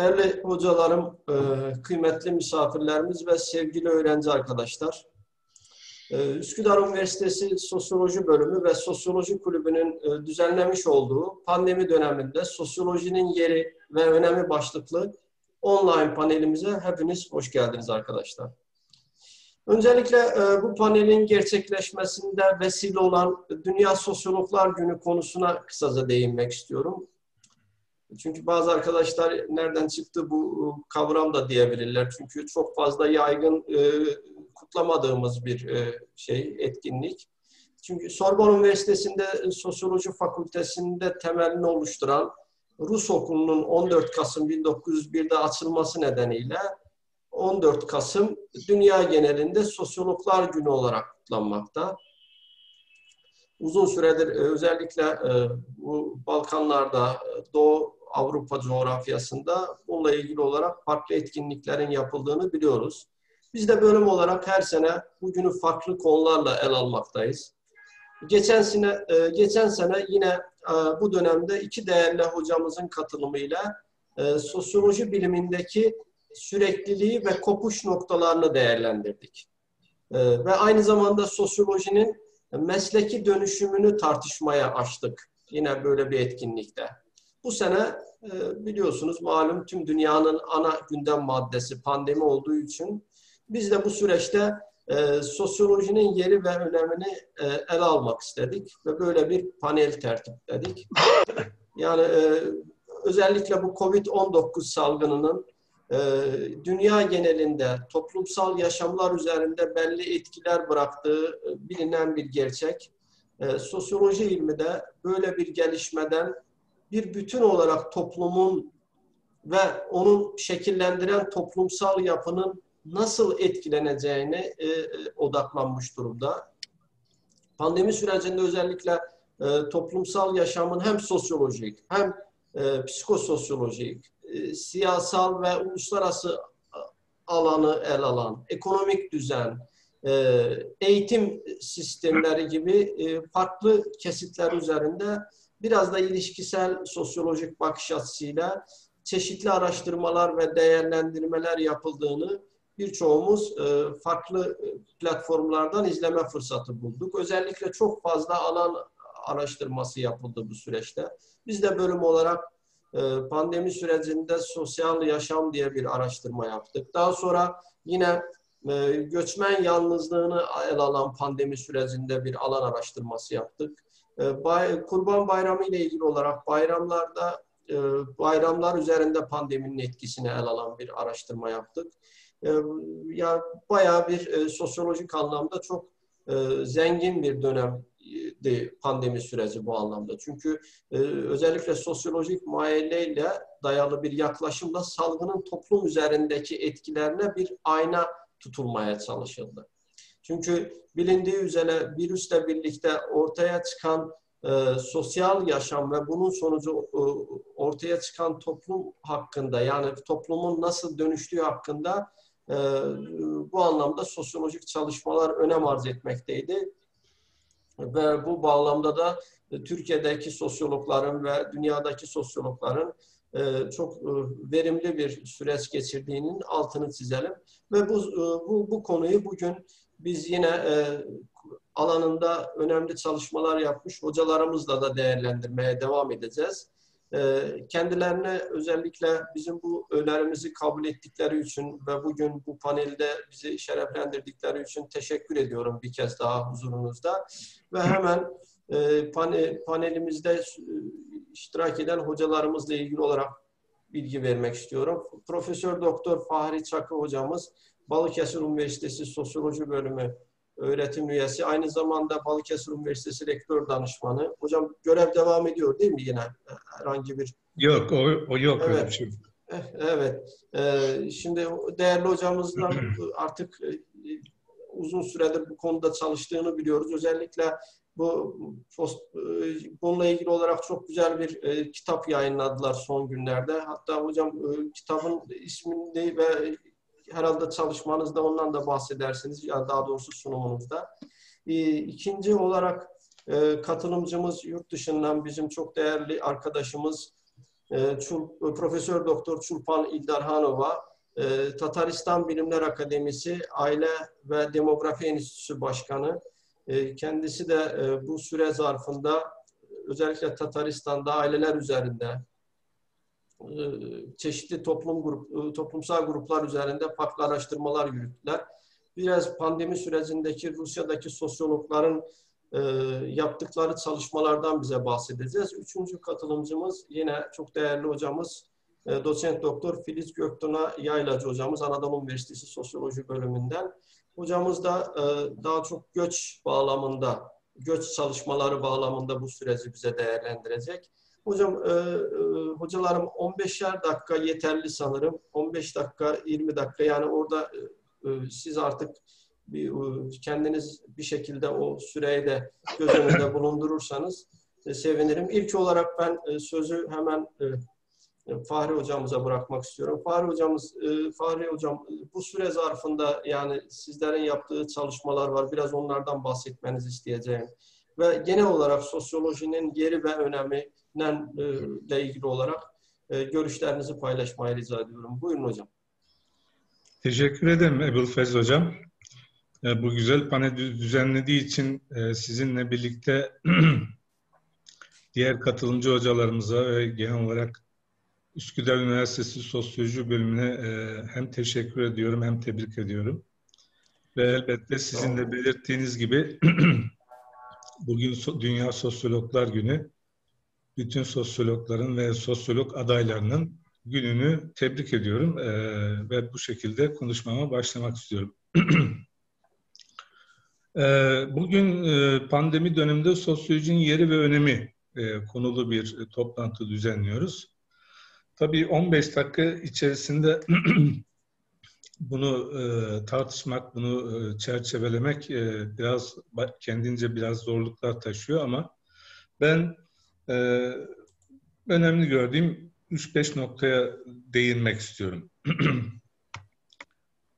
Değerli hocalarım, e, kıymetli misafirlerimiz ve sevgili öğrenci arkadaşlar. E, Üsküdar Üniversitesi Sosyoloji Bölümü ve Sosyoloji Kulübü'nün e, düzenlemiş olduğu pandemi döneminde sosyolojinin yeri ve önemi başlıklı online panelimize hepiniz hoş geldiniz arkadaşlar. Öncelikle bu panelin gerçekleşmesinde vesile olan Dünya Sosyologlar Günü konusuna kısaca değinmek istiyorum. Çünkü bazı arkadaşlar nereden çıktı bu kavram da diyebilirler. Çünkü çok fazla yaygın e, kutlamadığımız bir e, şey, etkinlik. Çünkü Sorbonne Üniversitesi'nde Sosyoloji Fakültesi'nde temelini oluşturan Rus okulunun 14 Kasım 1901'de açılması nedeniyle 14 Kasım dünya genelinde Sosyologlar Günü olarak kutlanmakta uzun süredir özellikle e, bu Balkanlarda, Doğu Avrupa coğrafyasında bununla ilgili olarak farklı etkinliklerin yapıldığını biliyoruz. Biz de bölüm olarak her sene bugünü farklı konularla el almaktayız. Geçen sene, e, geçen sene yine e, bu dönemde iki değerli hocamızın katılımıyla e, sosyoloji bilimindeki sürekliliği ve kopuş noktalarını değerlendirdik. Ve aynı zamanda sosyolojinin mesleki dönüşümünü tartışmaya açtık. Yine böyle bir etkinlikte. Bu sene e, biliyorsunuz malum tüm dünyanın ana gündem maddesi pandemi olduğu için biz de bu süreçte e, sosyolojinin yeri ve önemini e, ele almak istedik ve böyle bir panel tertipledik. Yani e, özellikle bu Covid-19 salgınının dünya genelinde toplumsal yaşamlar üzerinde belli etkiler bıraktığı bilinen bir gerçek. Sosyoloji ilmi de böyle bir gelişmeden bir bütün olarak toplumun ve onun şekillendiren toplumsal yapının nasıl etkileneceğine e, e, odaklanmış durumda. Pandemi sürecinde özellikle e, toplumsal yaşamın hem sosyolojik hem e, psikososyolojik, e, siyasal ve uluslararası alanı el alan, ekonomik düzen, e, eğitim sistemleri gibi e, farklı kesitler üzerinde biraz da ilişkisel sosyolojik bakış açısıyla çeşitli araştırmalar ve değerlendirmeler yapıldığını birçoğumuz e, farklı e, platformlardan izleme fırsatı bulduk. Özellikle çok fazla alan araştırması yapıldı bu süreçte. Biz de bölüm olarak e, pandemi sürecinde sosyal yaşam diye bir araştırma yaptık. Daha sonra yine göçmen yalnızlığını ele alan pandemi sürecinde bir alan araştırması yaptık. Ee, Kurban Bayramı ile ilgili olarak bayramlarda e, bayramlar üzerinde pandeminin etkisini el alan bir araştırma yaptık. E, ya bayağı bir e, sosyolojik anlamda çok e, zengin bir dönemdi pandemi süreci bu anlamda. Çünkü özellikle sosyolojik muayeneyle dayalı bir yaklaşımla salgının toplum üzerindeki etkilerine bir ayna tutulmaya çalışıldı. Çünkü bilindiği üzere virüsle birlikte ortaya çıkan e, sosyal yaşam ve bunun sonucu e, ortaya çıkan toplum hakkında yani toplumun nasıl dönüştüğü hakkında e, bu anlamda sosyolojik çalışmalar önem arz etmekteydi. Ve bu bağlamda da e, Türkiye'deki sosyologların ve dünyadaki sosyologların e, çok e, verimli bir süreç geçirdiğinin altını çizelim. Ve bu, e, bu, bu konuyu bugün biz yine e, alanında önemli çalışmalar yapmış hocalarımızla da değerlendirmeye devam edeceğiz. E, kendilerine özellikle bizim bu önerimizi kabul ettikleri için ve bugün bu panelde bizi şereflendirdikleri için teşekkür ediyorum bir kez daha huzurunuzda. Ve hemen e, pane, panelimizde e, iştirak eden hocalarımızla ilgili olarak bilgi vermek istiyorum. Profesör Doktor Fahri Çakı hocamız Balıkesir Üniversitesi Sosyoloji Bölümü öğretim üyesi. Aynı zamanda Balıkesir Üniversitesi Rektör Danışmanı. Hocam görev devam ediyor değil mi yine? Herhangi bir... Yok, o, o yok evet. öyle bir şey. Eh, evet. Ee, şimdi değerli hocamızla artık e, uzun süredir bu konuda çalıştığını biliyoruz. Özellikle bu e, bununla ilgili olarak çok güzel bir e, kitap yayınladılar son günlerde. Hatta hocam e, kitabın ismini ve herhalde çalışmanızda ondan da bahsedersiniz. Ya daha doğrusu sunumunuzda. E, ikinci olarak e, katılımcımız yurt dışından bizim çok değerli arkadaşımız e, Çul, Profesör Doktor Çulpan İldarhanova, e, Tataristan Bilimler Akademisi Aile ve Demografi Enstitüsü Başkanı. E, kendisi de e, bu süre zarfında özellikle Tataristan'da aileler üzerinde e, çeşitli toplum grup, e, toplumsal gruplar üzerinde farklı araştırmalar yürüttüler. Biraz pandemi sürecindeki Rusya'daki sosyologların e, yaptıkları çalışmalardan bize bahsedeceğiz. Üçüncü katılımcımız yine çok değerli hocamız e, doçent doktor Filiz Göktuğ'a Yaylacı hocamız Anadolu Üniversitesi Sosyoloji bölümünden. Hocamız da daha çok göç bağlamında, göç çalışmaları bağlamında bu süreci bize değerlendirecek. Hocam, e, e, hocalarım 15'er dakika yeterli sanırım. 15 dakika, 20 dakika yani orada e, e siz artık bir, e, kendiniz bir şekilde o süreyi de göz önünde bulundurursanız e, sevinirim. İlk olarak ben e, sözü hemen e, Fahri hocamıza bırakmak istiyorum. Fahri hocamız, e, Fahri hocam bu süre zarfında yani sizlerin yaptığı çalışmalar var. Biraz onlardan bahsetmenizi isteyeceğim. Ve genel olarak sosyolojinin yeri ve önemiyle ilgili olarak e, görüşlerinizi paylaşmayı rica ediyorum. Buyurun hocam. Teşekkür ederim Ebul Fez hocam. E, bu güzel panel düzenlediği için sizinle birlikte diğer katılımcı hocalarımıza ve genel olarak Üsküdar Üniversitesi Sosyoloji bölümüne e, hem teşekkür ediyorum hem tebrik ediyorum. Ve elbette sizin de belirttiğiniz gibi bugün Dünya Sosyologlar Günü. Bütün sosyologların ve sosyolog adaylarının gününü tebrik ediyorum e, ve bu şekilde konuşmama başlamak istiyorum. e, bugün e, pandemi döneminde sosyolojinin yeri ve önemi e, konulu bir e, toplantı düzenliyoruz. Tabii 15 dakika içerisinde bunu e, tartışmak, bunu e, çerçevelemek e, biraz kendince biraz zorluklar taşıyor ama ben e, önemli gördüğüm 3-5 noktaya değinmek istiyorum.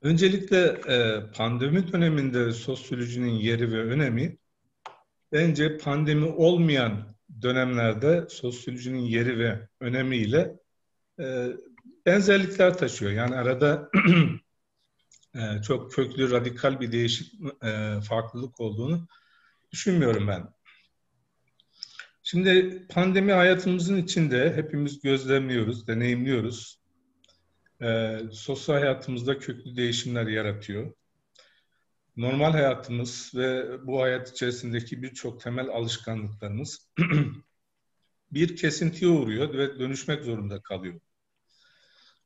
Öncelikle e, pandemi döneminde sosyolojinin yeri ve önemi bence pandemi olmayan dönemlerde sosyolojinin yeri ve önemiyle e, benzerlikler taşıyor. Yani arada e, çok köklü, radikal bir değişik farklılık olduğunu düşünmüyorum ben. Şimdi pandemi hayatımızın içinde hepimiz gözlemliyoruz, deneyimliyoruz. E, sosyal hayatımızda köklü değişimler yaratıyor. Normal hayatımız ve bu hayat içerisindeki birçok temel alışkanlıklarımız bir kesintiye uğruyor ve dönüşmek zorunda kalıyor.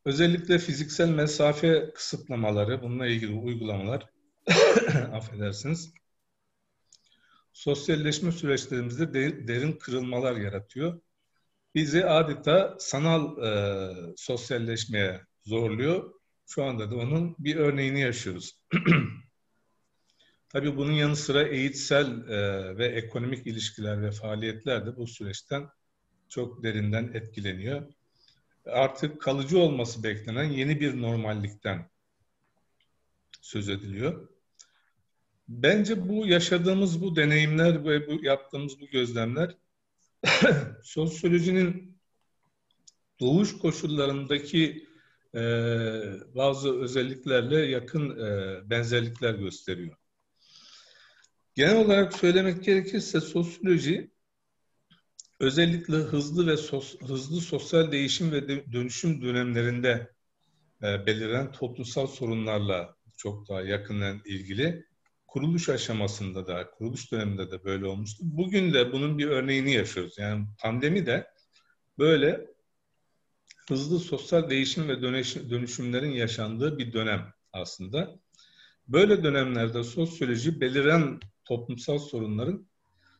Özellikle fiziksel mesafe kısıtlamaları, bununla ilgili uygulamalar, affedersiniz, sosyalleşme süreçlerimizde de, derin kırılmalar yaratıyor. Bizi adeta sanal e, sosyalleşmeye zorluyor. Şu anda da onun bir örneğini yaşıyoruz. Tabii bunun yanı sıra eğitsel e, ve ekonomik ilişkiler ve faaliyetler de bu süreçten çok derinden etkileniyor. Artık kalıcı olması beklenen yeni bir normallikten söz ediliyor. Bence bu yaşadığımız bu deneyimler ve bu yaptığımız bu gözlemler sosyolojinin doğuş koşullarındaki e, bazı özelliklerle yakın e, benzerlikler gösteriyor. Genel olarak söylemek gerekirse sosyoloji özellikle hızlı ve sos, hızlı sosyal değişim ve dönüşüm dönemlerinde e, beliren toplumsal sorunlarla çok daha yakından ilgili. Kuruluş aşamasında da, kuruluş döneminde de böyle olmuştu. Bugün de bunun bir örneğini yaşıyoruz. Yani pandemi de böyle hızlı sosyal değişim ve dönüşümlerin yaşandığı bir dönem aslında. Böyle dönemlerde sosyoloji beliren toplumsal sorunların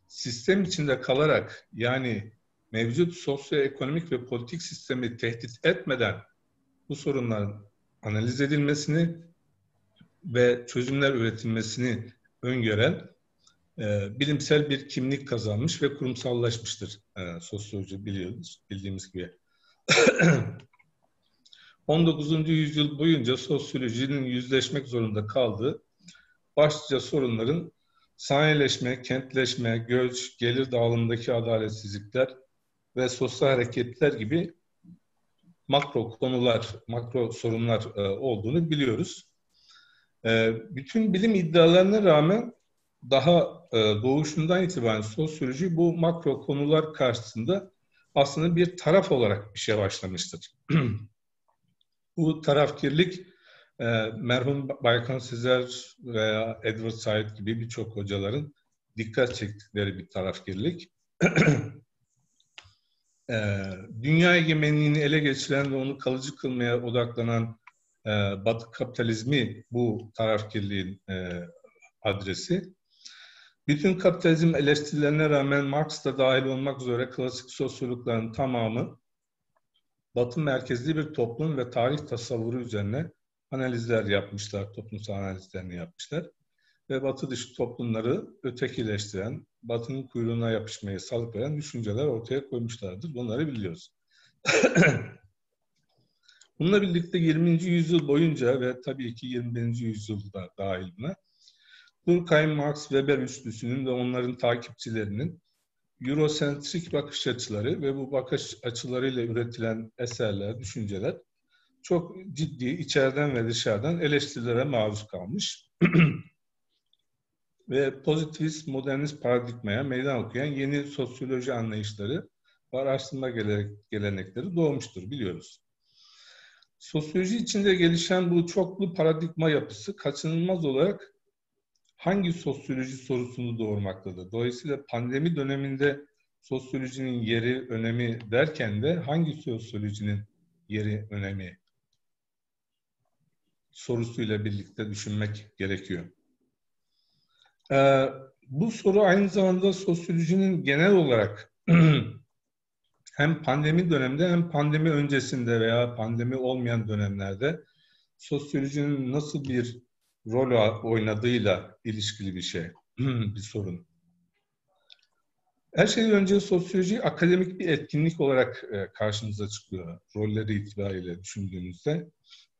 sistem içinde kalarak yani mevcut sosyoekonomik ve politik sistemi tehdit etmeden bu sorunların analiz edilmesini ve çözümler üretilmesini öngören e, bilimsel bir kimlik kazanmış ve kurumsallaşmıştır e, sosyoloji biliyoruz, bildiğimiz gibi. 19. yüzyıl boyunca sosyolojinin yüzleşmek zorunda kaldığı başlıca sorunların sanayileşme, kentleşme, göç, gelir dağılımındaki adaletsizlikler ve sosyal hareketler gibi makro konular, makro sorunlar e, olduğunu biliyoruz. E, bütün bilim iddialarına rağmen daha e, doğuşundan itibaren sosyoloji bu makro konular karşısında aslında bir taraf olarak bir şey başlamıştır. bu tarafkirlik e, merhum Baykan Sezer veya Edward Said gibi birçok hocaların dikkat çektikleri bir tarafkirlik. e, dünya egemenliğini ele geçiren ve onu kalıcı kılmaya odaklanan e, Batı kapitalizmi bu tarafkirliğin e, adresi. Bütün kapitalizm eleştirilerine rağmen Marx da dahil olmak üzere klasik sosyologların tamamı Batı merkezli bir toplum ve tarih tasavvuru üzerine analizler yapmışlar, toplumsal analizlerini yapmışlar. Ve Batı dışı toplumları ötekileştiren, Batı'nın kuyruğuna yapışmaya salık düşünceler ortaya koymuşlardır. Bunları biliyoruz. Bununla birlikte 20. yüzyıl boyunca ve tabii ki 21. yüzyılda dahil buna Durkheim, Marx, Weber üçlüsünün ve onların takipçilerinin Eurosentrik bakış açıları ve bu bakış açılarıyla üretilen eserler, düşünceler çok ciddi içeriden ve dışarıdan eleştirilere maruz kalmış. ve pozitivist, modernist paradigmaya meydan okuyan yeni sosyoloji anlayışları ve araştırma gelenekleri doğmuştur biliyoruz. Sosyoloji içinde gelişen bu çoklu paradigma yapısı kaçınılmaz olarak hangi sosyoloji sorusunu doğurmaktadır. Dolayısıyla pandemi döneminde sosyolojinin yeri, önemi derken de hangi sosyolojinin yeri, önemi sorusuyla birlikte düşünmek gerekiyor. Ee, bu soru aynı zamanda sosyolojinin genel olarak hem pandemi döneminde hem pandemi öncesinde veya pandemi olmayan dönemlerde sosyolojinin nasıl bir rol oynadığıyla ilişkili bir şey, bir sorun. Her şeyden önce sosyoloji akademik bir etkinlik olarak e, karşımıza çıkıyor. Rolleri itibariyle düşündüğümüzde.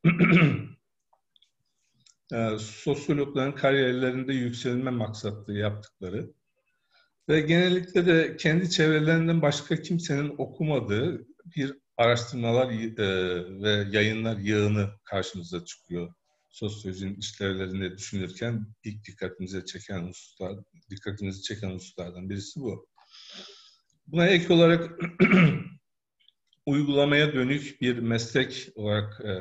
E, sosyologların kariyerlerinde yükselme maksatlı yaptıkları ve genellikle de kendi çevrelerinden başka kimsenin okumadığı bir araştırmalar e, ve yayınlar yığını karşımıza çıkıyor sosyolojinin işlevlerini düşünürken ilk dikkatimize çeken hususlar, dikkatimizi çeken hususlardan birisi bu. Buna ek olarak uygulamaya dönük bir meslek olarak e,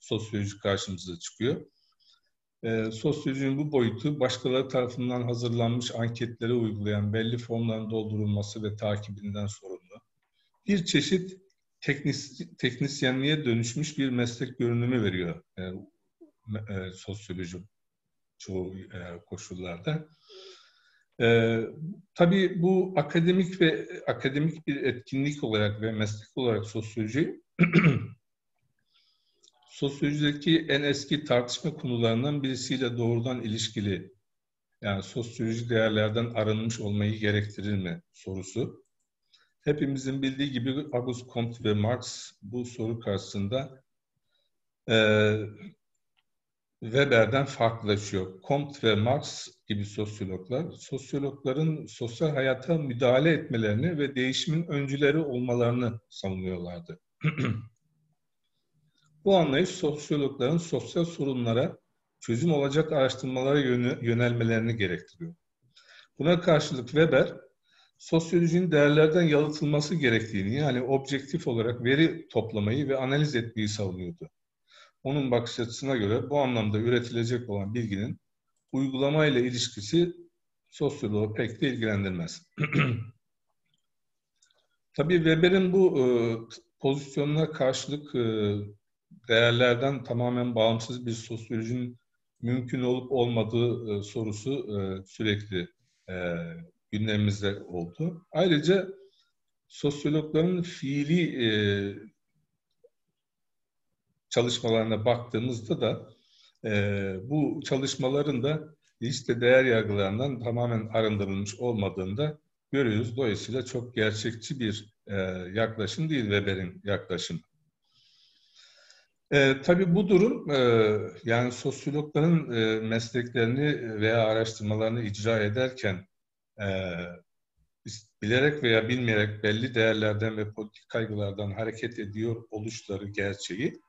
sosyoloji karşımıza çıkıyor. E, sosyolojinin bu boyutu başkaları tarafından hazırlanmış anketleri uygulayan belli formların doldurulması ve takibinden sorumlu. Bir çeşit teknis, teknisyenliğe dönüşmüş bir meslek görünümü veriyor e, e, sosyoloji çoğu e, koşullarda. E, tabii bu akademik ve akademik bir etkinlik olarak ve meslek olarak sosyoloji sosyolojideki en eski tartışma konularından birisiyle doğrudan ilişkili. Yani sosyoloji değerlerden arınmış olmayı gerektirir mi sorusu. Hepimizin bildiği gibi Auguste Comte ve Marx bu soru karşısında e, Weber'den farklılaşıyor. Comte ve Marx gibi sosyologlar, sosyologların sosyal hayata müdahale etmelerini ve değişimin öncüleri olmalarını savunuyorlardı. Bu anlayış sosyologların sosyal sorunlara çözüm olacak araştırmalara yönelmelerini gerektiriyor. Buna karşılık Weber, sosyolojinin değerlerden yalıtılması gerektiğini yani objektif olarak veri toplamayı ve analiz etmeyi savunuyordu onun bakış açısına göre bu anlamda üretilecek olan bilginin uygulama ile ilişkisi sosyoloğu pek de ilgilendirmez. Tabii Weber'in bu e, pozisyonuna karşılık e, değerlerden tamamen bağımsız bir sosyolojinin mümkün olup olmadığı e, sorusu e, sürekli e, gündemimizde oldu. Ayrıca sosyologların fiili e, çalışmalarına baktığımızda da e, bu çalışmaların da işte değer yargılarından tamamen arındırılmış olmadığını da görüyoruz. Dolayısıyla çok gerçekçi bir e, yaklaşım değil Weber'in yaklaşımı. E, tabii bu durum e, yani sosyologların e, mesleklerini veya araştırmalarını icra ederken e, bilerek veya bilmeyerek belli değerlerden ve politik kaygılardan hareket ediyor oluşları gerçeği.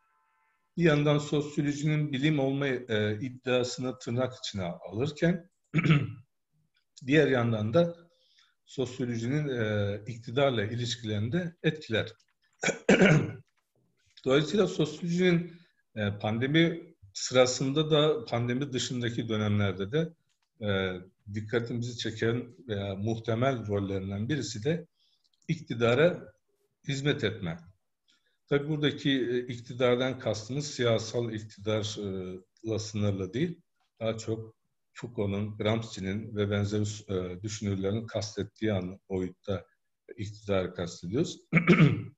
Bir yandan sosyolojinin bilim olma e, iddiasını tırnak içine alırken diğer yandan da sosyolojinin e, iktidarla ilişkilerinde etkiler. Dolayısıyla sosyolojinin e, pandemi sırasında da pandemi dışındaki dönemlerde de e, dikkatimizi çeken veya muhtemel rollerinden birisi de iktidara hizmet etme. Tabi buradaki e, iktidardan kastımız siyasal iktidarla sınırlı değil. Daha çok Foucault'un, Gramsci'nin ve benzeri e, düşünürlerin kastettiği an boyutta iktidarı kastediyoruz.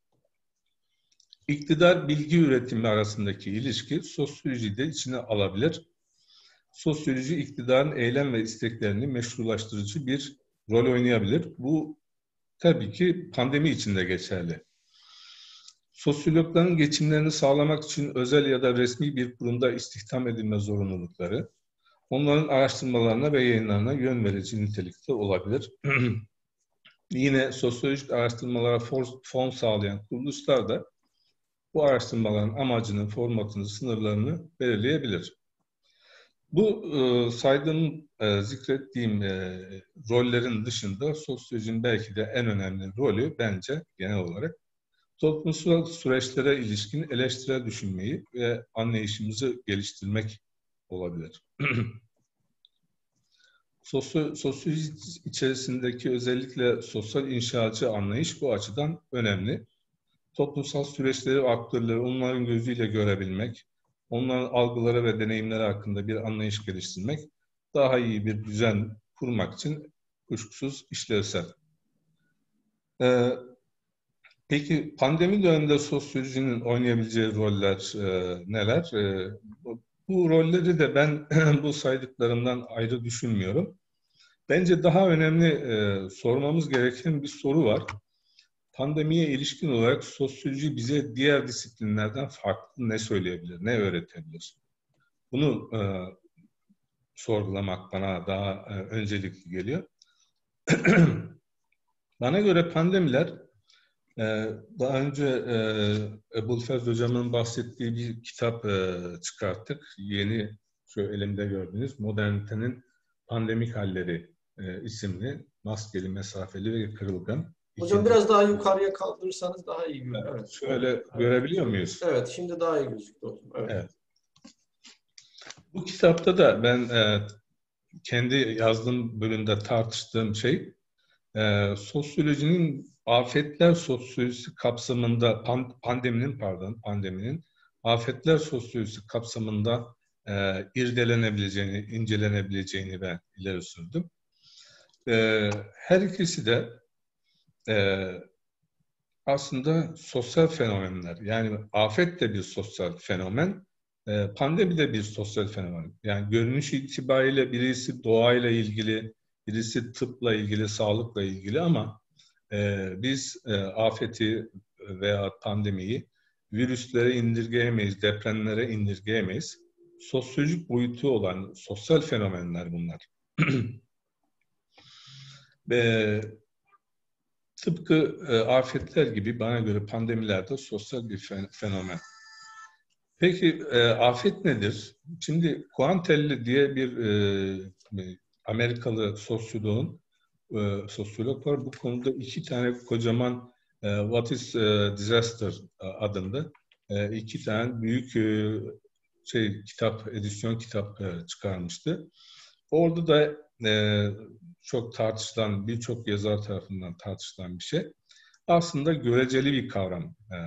İktidar bilgi üretimi arasındaki ilişki sosyolojide içine alabilir. Sosyoloji iktidarın eylem ve isteklerini meşrulaştırıcı bir rol oynayabilir. Bu tabii ki pandemi için de geçerli. Sosyologların geçimlerini sağlamak için özel ya da resmi bir kurumda istihdam edilme zorunlulukları, onların araştırmalarına ve yayınlarına yön verici nitelikte olabilir. Yine sosyolojik araştırmalara fon sağlayan kuruluşlar da bu araştırmaların amacını, formatını, sınırlarını belirleyebilir. Bu e, saydığım, e, zikrettiğim e, rollerin dışında sosyolojinin belki de en önemli rolü bence genel olarak toplumsal süreçlere ilişkin eleştirel düşünmeyi ve anlayışımızı geliştirmek olabilir. Sosyo, sosyoloji içerisindeki özellikle sosyal inşaatçı anlayış bu açıdan önemli toplumsal süreçleri ve aktörleri onların gözüyle görebilmek, onların algıları ve deneyimleri hakkında bir anlayış geliştirmek, daha iyi bir düzen kurmak için kuşkusuz işlevsel. Ee, peki pandemi döneminde sosyolojinin oynayabileceği roller e, neler? E, bu, rolleri de ben bu saydıklarımdan ayrı düşünmüyorum. Bence daha önemli e, sormamız gereken bir soru var pandemiye ilişkin olarak sosyoloji bize diğer disiplinlerden farklı ne söyleyebilir, ne öğretebilir? Bunu e, sorgulamak bana daha e, öncelikli geliyor. bana göre pandemiler e, daha önce e, Ebulfez Hocam'ın bahsettiği bir kitap e, çıkarttık. Yeni şu elimde gördüğünüz Modernitenin Pandemik Halleri e, isimli maskeli, mesafeli ve kırılgan Hocam biraz daha yukarıya kaldırırsanız daha iyi görünür. Evet. Şöyle evet. görebiliyor muyuz? Evet, şimdi daha iyi gözüktü hocam. Evet. evet. Bu kitapta da ben e, kendi yazdığım bölümde tartıştığım şey e, sosyolojinin afetler sosyolojisi kapsamında pandeminin pardon pandeminin afetler sosyolojisi kapsamında e, irdelenebileceğini, incelenebileceğini ben ileri sürdüm. E, her ikisi de e, aslında sosyal fenomenler. Yani afet de bir sosyal fenomen, e, pandemi de bir sosyal fenomen. Yani görünüş itibariyle birisi doğayla ilgili, birisi tıpla ilgili, sağlıkla ilgili ama e, biz e, afeti veya pandemiyi virüslere indirgeyemeyiz, depremlere indirgeyemeyiz. Sosyolojik boyutu olan sosyal fenomenler bunlar. Ve Tıpkı e, afetler gibi bana göre pandemilerde sosyal bir fenomen. Peki e, afet nedir? Şimdi Kuantelli diye bir e, Amerikalı sosyoloğun e, sosyolog var. Bu konuda iki tane kocaman e, What is e, Disaster adında e, iki tane büyük e, şey kitap, edisyon kitap e, çıkarmıştı. Orada da e, çok tartışılan, birçok yazar tarafından tartışılan bir şey. Aslında göreceli bir kavram e,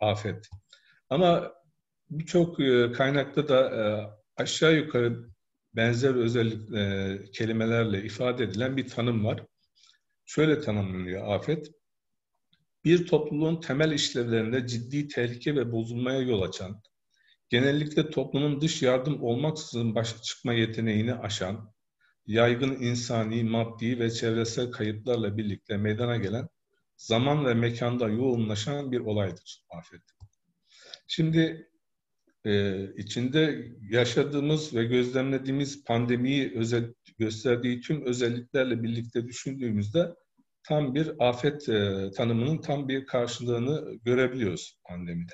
afet. Ama birçok e, kaynakta da e, aşağı yukarı benzer özellik e, kelimelerle ifade edilen bir tanım var. Şöyle tanımlanıyor afet. Bir topluluğun temel işlevlerinde ciddi tehlike ve bozulmaya yol açan, genellikle toplumun dış yardım olmaksızın başa çıkma yeteneğini aşan, yaygın insani, maddi ve çevresel kayıplarla birlikte meydana gelen zaman ve mekanda yoğunlaşan bir olaydır afet. Şimdi e, içinde yaşadığımız ve gözlemlediğimiz pandemiyi özel, gösterdiği tüm özelliklerle birlikte düşündüğümüzde tam bir afet e, tanımının tam bir karşılığını görebiliyoruz pandemide.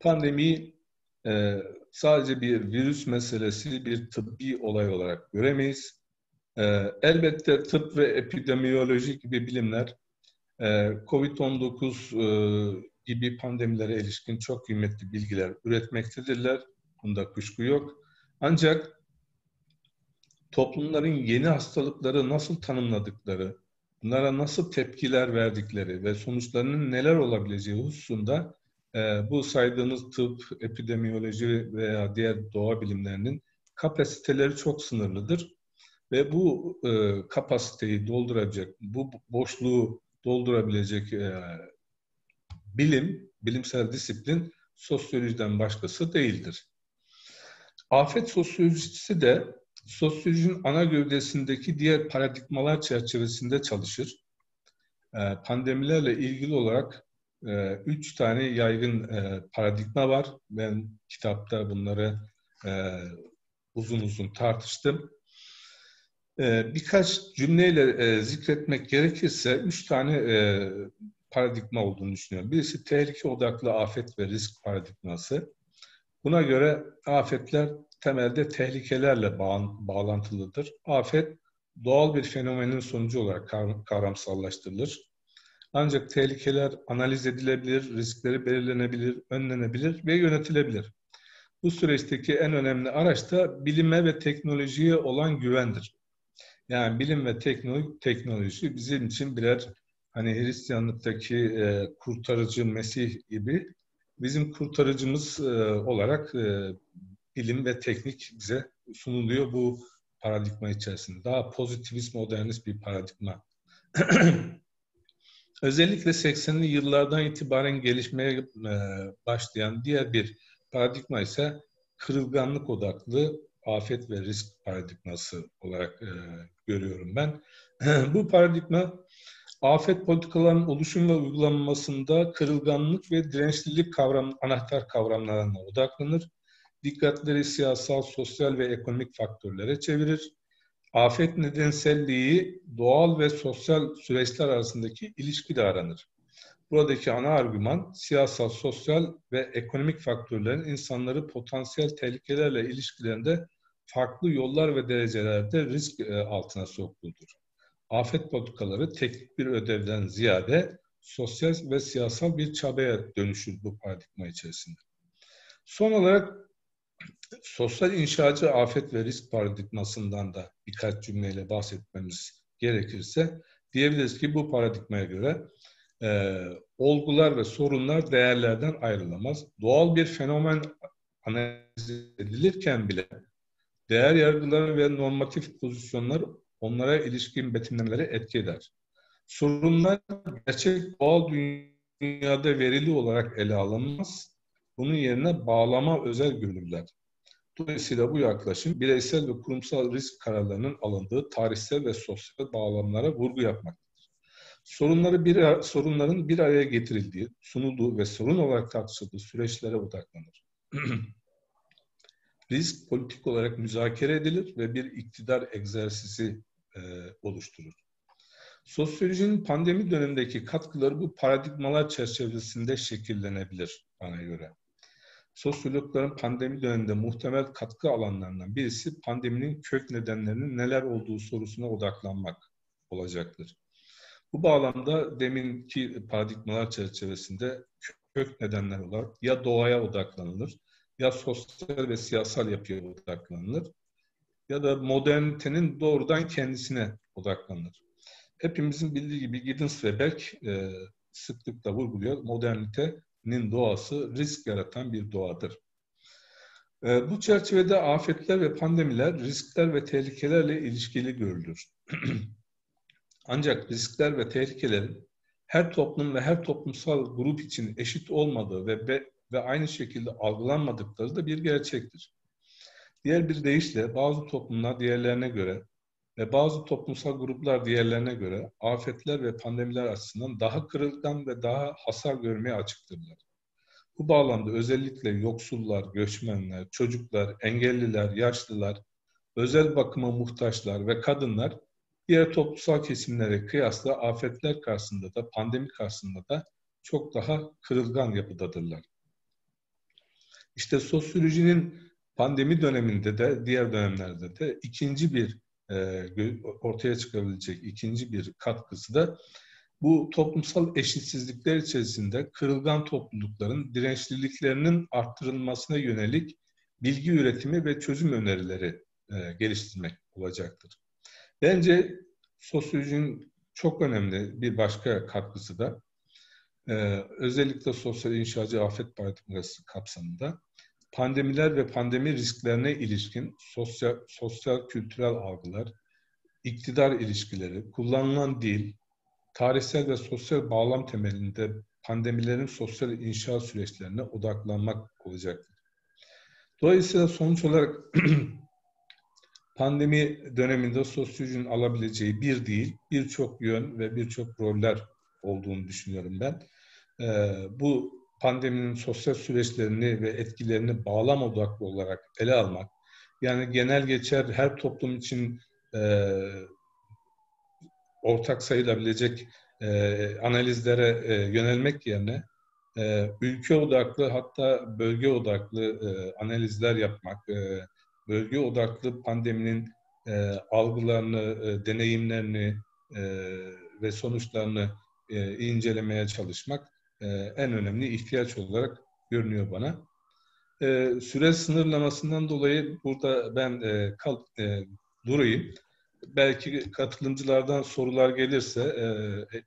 Pandemiyi e, sadece bir virüs meselesi, bir tıbbi olay olarak göremeyiz. E, elbette tıp ve epidemiyoloji gibi bilimler e, COVID-19 e, gibi pandemilere ilişkin çok kıymetli bilgiler üretmektedirler. Bunda kuşku yok. Ancak toplumların yeni hastalıkları nasıl tanımladıkları, bunlara nasıl tepkiler verdikleri ve sonuçlarının neler olabileceği hususunda bu saydığımız tıp, epidemiyoloji veya diğer doğa bilimlerinin kapasiteleri çok sınırlıdır. Ve bu e, kapasiteyi dolduracak, bu boşluğu doldurabilecek e, bilim, bilimsel disiplin sosyolojiden başkası değildir. Afet sosyolojisi de sosyolojinin ana gövdesindeki diğer paradigmalar çerçevesinde çalışır. Ee, pandemilerle ilgili olarak e, üç tane yaygın e, paradigma var. Ben kitapta bunları e, uzun uzun tartıştım. Birkaç cümleyle zikretmek gerekirse üç tane paradigma olduğunu düşünüyorum. Birisi tehlike odaklı afet ve risk paradigması. Buna göre afetler temelde tehlikelerle bağlantılıdır. Afet doğal bir fenomenin sonucu olarak kavramsallaştırılır. Ancak tehlikeler analiz edilebilir, riskleri belirlenebilir, önlenebilir ve yönetilebilir. Bu süreçteki en önemli araç da bilime ve teknolojiye olan güvendir. Yani bilim ve teknoloji, bizim için birer hani Hristiyanlıktaki e, kurtarıcı Mesih gibi bizim kurtarıcımız e, olarak e, bilim ve teknik bize sunuluyor bu paradigma içerisinde. Daha pozitivist, modernist bir paradigma. Özellikle 80'li yıllardan itibaren gelişmeye e, başlayan diğer bir paradigma ise kırılganlık odaklı afet ve risk paradigması olarak e, görüyorum ben. bu paradigma afet politikalarının oluşum ve uygulanmasında kırılganlık ve dirençlilik kavram, anahtar kavramlarına odaklanır dikkatleri siyasal, sosyal ve ekonomik faktörlere çevirir. Afet nedenselliği doğal ve sosyal süreçler arasındaki ilişkide aranır. Buradaki ana argüman siyasal, sosyal ve ekonomik faktörlerin insanları potansiyel tehlikelerle ilişkilerinde farklı yollar ve derecelerde risk e, altına soktuğudur. Afet politikaları teknik bir ödevden ziyade sosyal ve siyasal bir çabaya dönüşür bu paradigma içerisinde. Son olarak sosyal inşacı afet ve risk paradigmasından da birkaç cümleyle bahsetmemiz gerekirse diyebiliriz ki bu paradigmaya göre e, olgular ve sorunlar değerlerden ayrılamaz. Doğal bir fenomen analiz edilirken bile değer yargıları ve normatif pozisyonlar onlara ilişkin betimlemeleri etki eder. Sorunlar gerçek doğal dünyada verili olarak ele alınmaz. Bunun yerine bağlama özel görülürler. Dolayısıyla bu yaklaşım bireysel ve kurumsal risk kararlarının alındığı tarihsel ve sosyal bağlamlara vurgu yapmaktadır. Sorunları bir, sorunların bir araya getirildiği, sunulduğu ve sorun olarak tartışıldığı süreçlere odaklanır. risk politik olarak müzakere edilir ve bir iktidar egzersizi e, oluşturur. Sosyolojinin pandemi dönemindeki katkıları bu paradigmalar çerçevesinde şekillenebilir bana göre. Sosyologların pandemi döneminde muhtemel katkı alanlarından birisi pandeminin kök nedenlerinin neler olduğu sorusuna odaklanmak olacaktır. Bu bağlamda deminki paradigmalar çerçevesinde kök nedenler olarak ya doğaya odaklanılır, ya sosyal ve siyasal yapıya odaklanılır ya da modernitenin doğrudan kendisine odaklanılır. Hepimizin bildiği gibi Giddens ve Beck e, sıklıkla vurguluyor. Modernite nin doğası risk yaratan bir doğadır. Ee, bu çerçevede afetler ve pandemiler riskler ve tehlikelerle ilişkili görülür. Ancak riskler ve tehlikelerin her toplum ve her toplumsal grup için eşit olmadığı ve, ve aynı şekilde algılanmadıkları da bir gerçektir. Diğer bir deyişle bazı toplumlar diğerlerine göre ve bazı toplumsal gruplar diğerlerine göre afetler ve pandemiler açısından daha kırılgan ve daha hasar görmeye açıktırlar. Bu bağlamda özellikle yoksullar, göçmenler, çocuklar, engelliler, yaşlılar, özel bakıma muhtaçlar ve kadınlar diğer toplumsal kesimlere kıyasla afetler karşısında da, pandemi karşısında da çok daha kırılgan yapıdadırlar. İşte sosyolojinin pandemi döneminde de, diğer dönemlerde de ikinci bir ortaya çıkabilecek ikinci bir katkısı da bu toplumsal eşitsizlikler içerisinde kırılgan toplulukların dirençliliklerinin arttırılmasına yönelik bilgi üretimi ve çözüm önerileri e, geliştirmek olacaktır. Bence sosyolojinin çok önemli bir başka katkısı da e, özellikle sosyal inşacı afet paradigması kapsamında pandemiler ve pandemi risklerine ilişkin sosyal, sosyal kültürel algılar, iktidar ilişkileri, kullanılan dil, tarihsel ve sosyal bağlam temelinde pandemilerin sosyal inşaat süreçlerine odaklanmak olacaktır. Dolayısıyla sonuç olarak pandemi döneminde sosyolojinin alabileceği bir değil, birçok yön ve birçok roller olduğunu düşünüyorum ben. Ee, bu pandeminin sosyal süreçlerini ve etkilerini bağlam odaklı olarak ele almak, yani genel geçer her toplum için e, ortak sayılabilecek e, analizlere e, yönelmek yerine e, ülke odaklı hatta bölge odaklı e, analizler yapmak, e, bölge odaklı pandeminin e, algılarını, e, deneyimlerini e, ve sonuçlarını e, incelemeye çalışmak e, en önemli ihtiyaç olarak görünüyor bana. E, süre sınırlamasından dolayı burada ben e, kal, durayım. Belki katılımcılardan sorular gelirse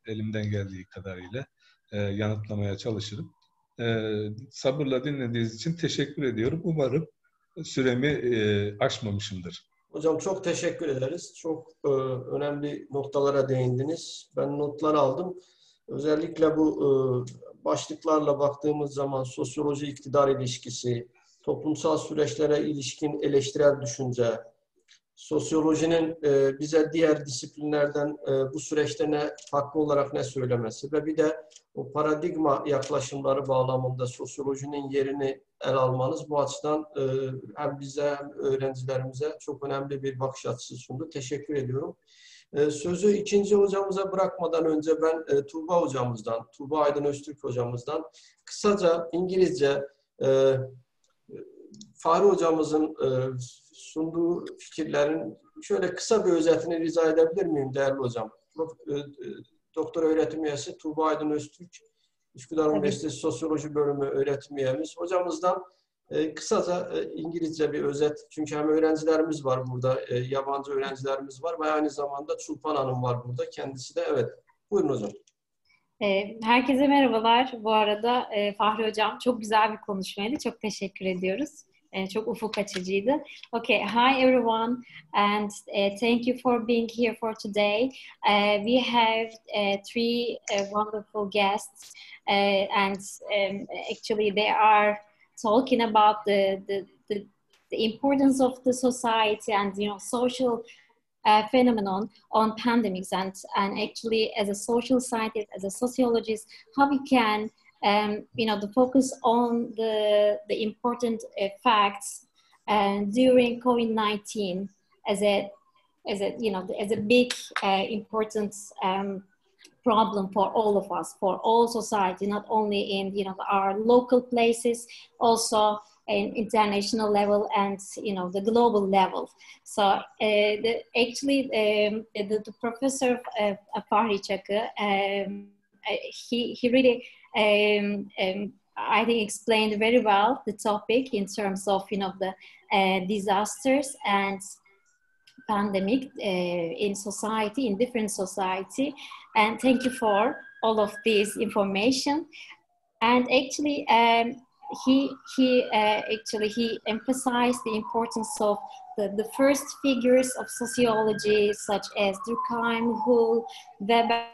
elimden geldiği kadarıyla e, yanıtlamaya çalışırım. Sabırla dinlediğiniz için teşekkür ediyorum. Umarım süremi aşmamışımdır. Hocam çok teşekkür ederiz. Çok önemli noktalara değindiniz. Ben notlar aldım. Özellikle bu başlıklarla baktığımız zaman sosyoloji iktidar ilişkisi, toplumsal süreçlere ilişkin eleştirel düşünce, sosyolojinin e, bize diğer disiplinlerden e, bu süreçte ne farklı olarak ne söylemesi ve bir de o paradigma yaklaşımları bağlamında sosyolojinin yerini el almanız bu açıdan e, hem bize hem öğrencilerimize çok önemli bir bakış açısı sundu. Teşekkür ediyorum. E, sözü ikinci hocamıza bırakmadan önce ben e, Tuğba hocamızdan, Tuğba Aydın Öztürk hocamızdan kısaca İngilizce e, Fahri hocamızın e, sunduğu fikirlerin şöyle kısa bir özetini rica edebilir miyim değerli hocam? E, doktor öğretim üyesi Tuğba Aydın Öztürk, Üsküdar Üniversitesi Sosyoloji Bölümü öğretim üyemiz. Hocamızdan e, kısaca e, İngilizce bir özet. Çünkü hem öğrencilerimiz var burada, e, yabancı öğrencilerimiz var ve aynı zamanda Çulpan Hanım var burada. Kendisi de evet. Buyurun hocam. E, herkese merhabalar. Bu arada e, Fahri Hocam çok güzel bir konuşmaydı. Çok teşekkür ediyoruz. E, çok ufuk açıcıydı. Okay, hi everyone and uh, thank you for being here for today. Uh, we have uh, three uh, wonderful guests uh, and um, actually they are talking about the, the, the, the importance of the society and you know social uh, phenomenon on pandemics. And, and actually as a social scientist, as a sociologist, how we can um, you know the focus on the, the important uh, facts uh, during COVID-19 as a as a you know as a big uh, important um, problem for all of us, for all society, not only in you know our local places, also in international level and you know the global level. So uh, the, actually, um, the, the, professor uh, Fahri Chakı, um, uh, he he really um, um, I think explained very well the topic in terms of you know the uh, disasters and pandemic uh, in society, in different society. And thank you for all of this information. And actually, um, he he uh, actually he emphasized the importance of the, the first figures of sociology, such as Durkheim, Hull, Weber,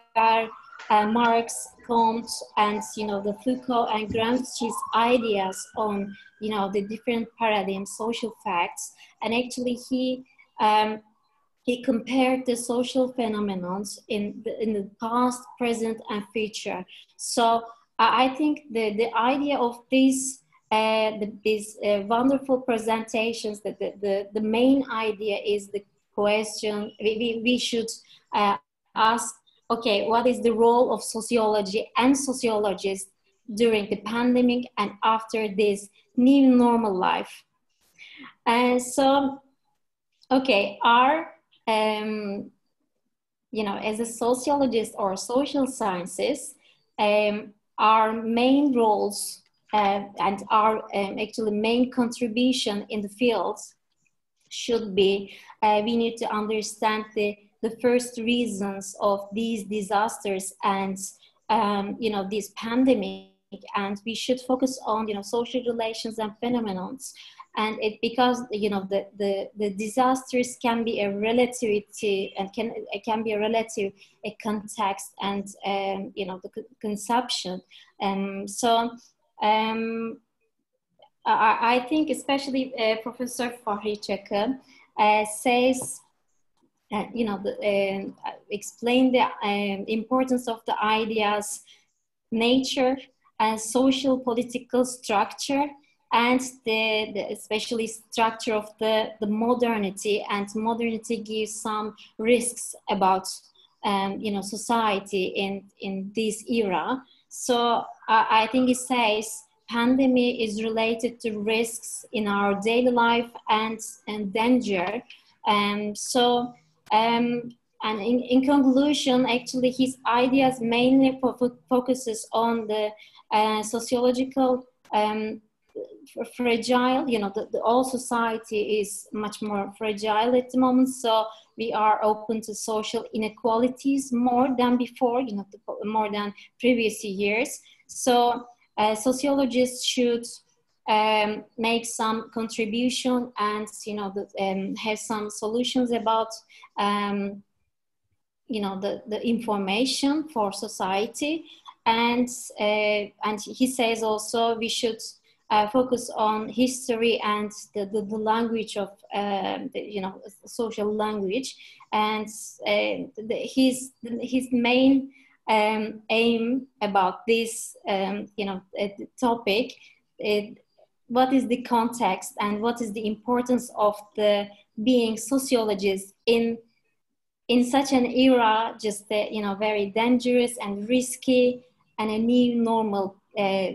uh, Marx, Comte, and you know the Foucault and Gramsci's ideas on you know the different paradigms, social facts, and actually he um, he compared the social phenomena in the, in the past, present, and future. So I think the, the idea of these uh, the, these uh, wonderful presentations that the, the, the main idea is the question. We, we, we should uh, ask, okay, what is the role of sociology and sociologists during the pandemic and after this new normal life? And so, okay, our, um, you know, as a sociologist or social sciences, um, our main roles uh, and our um, actually main contribution in the fields should be uh, we need to understand the, the first reasons of these disasters and um, you know this pandemic and we should focus on you know social relations and phenomenons and it because you know the, the the disasters can be a relativity and can it can be a relative a context and um, you know the consumption and um, so um, I, I, think especially uh, Professor Fahri uh, says uh, you know the, uh, explain the um, importance of the ideas nature and social political structure and the, the, especially structure of the, the modernity and modernity gives some risks about um, you know society in in this era. So I think it says pandemic is related to risks in our daily life and and danger. Um, so um, and in, in conclusion actually his ideas mainly fo- focuses on the uh, sociological um, fragile you know the, the, all society is much more fragile at the moment so we are open to social inequalities more than before you know more than previous years. So uh, sociologists should um, make some contribution and you know the, um, have some solutions about um, you know the, the information for society. And uh, and he says also we should uh, focus on history and the, the, the language of uh, the, you know social language. And uh, his his main um, aim about this um, you know uh, topic what is the context and what is the importance of the being sociologists in in such an era just uh, you know very dangerous and risky and a new normal uh,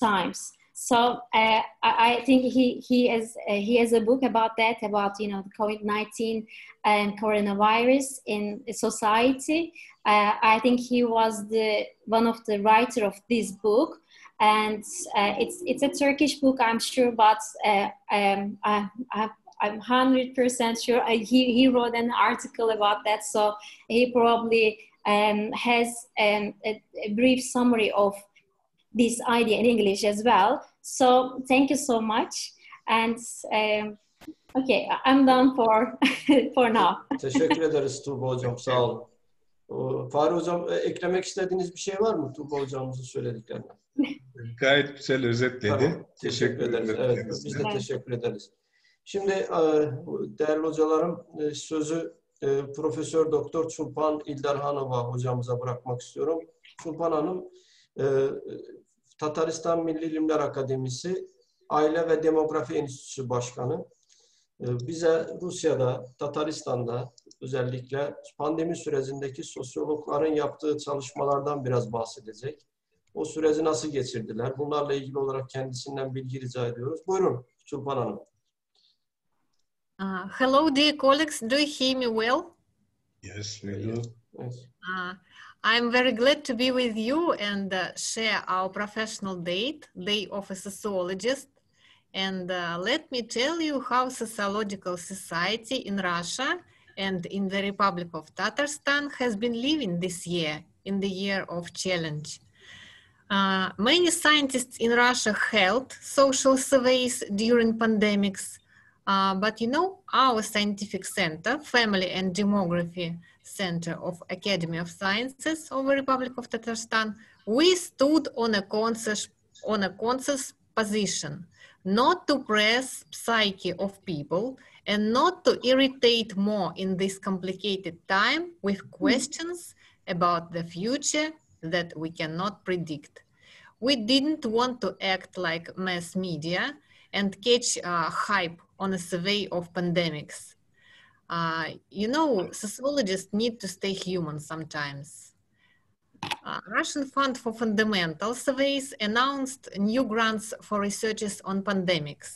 times so uh, I, think he he has uh, he has a book about that about you know COVID nineteen and coronavirus in society. Uh, I think he was the one of the writer of this book, and uh, it's it's a Turkish book, I'm sure, but uh, um, I, I, I'm hundred percent sure I, he he wrote an article about that, so he probably um, has um, a, a brief summary of this idea in English as well. So thank you so much. And um, okay, I'm done for for now. Teşekkür ederiz Tuğba Hocam. Sağ olun. Fahri Hocam e, eklemek istediğiniz bir şey var mı Tuğba Hocamızın söylediklerinden? Gayet güzel özetledi. Tamam, teşekkür, teşekkür ederiz. Evet, biz de teşekkür ederiz. Şimdi e, değerli hocalarım e, sözü Profesör Doktor Çulpan İldarhanova hocamıza bırakmak istiyorum. Çulpan Hanım Tataristan Milli İlimler Akademisi Aile ve Demografi Enstitüsü Başkanı. Ee, bize Rusya'da, Tataristan'da özellikle pandemi sürecindeki sosyologların yaptığı çalışmalardan biraz bahsedecek. O süreci nasıl geçirdiler? Bunlarla ilgili olarak kendisinden bilgi rica ediyoruz. Buyurun Çulpan Hanım. Uh, hello dear colleagues, do you hear me well? Yes, we do. Yes. Uh, I'm very glad to be with you and uh, share our professional date, Day of a Sociologist. And uh, let me tell you how sociological society in Russia and in the Republic of Tatarstan has been living this year, in the year of challenge. Uh, many scientists in Russia held social surveys during pandemics, uh, but you know, our scientific center, Family and Demography, Center of Academy of Sciences of the Republic of Tatarstan, we stood on a conscious, on a conscious position, not to press psyche of people and not to irritate more in this complicated time with questions about the future that we cannot predict. We didn't want to act like mass media and catch uh, hype on a survey of pandemics. Uh, you know, sociologists need to stay human sometimes. Uh, Russian Fund for Fundamental Surveys announced new grants for researchers on pandemics.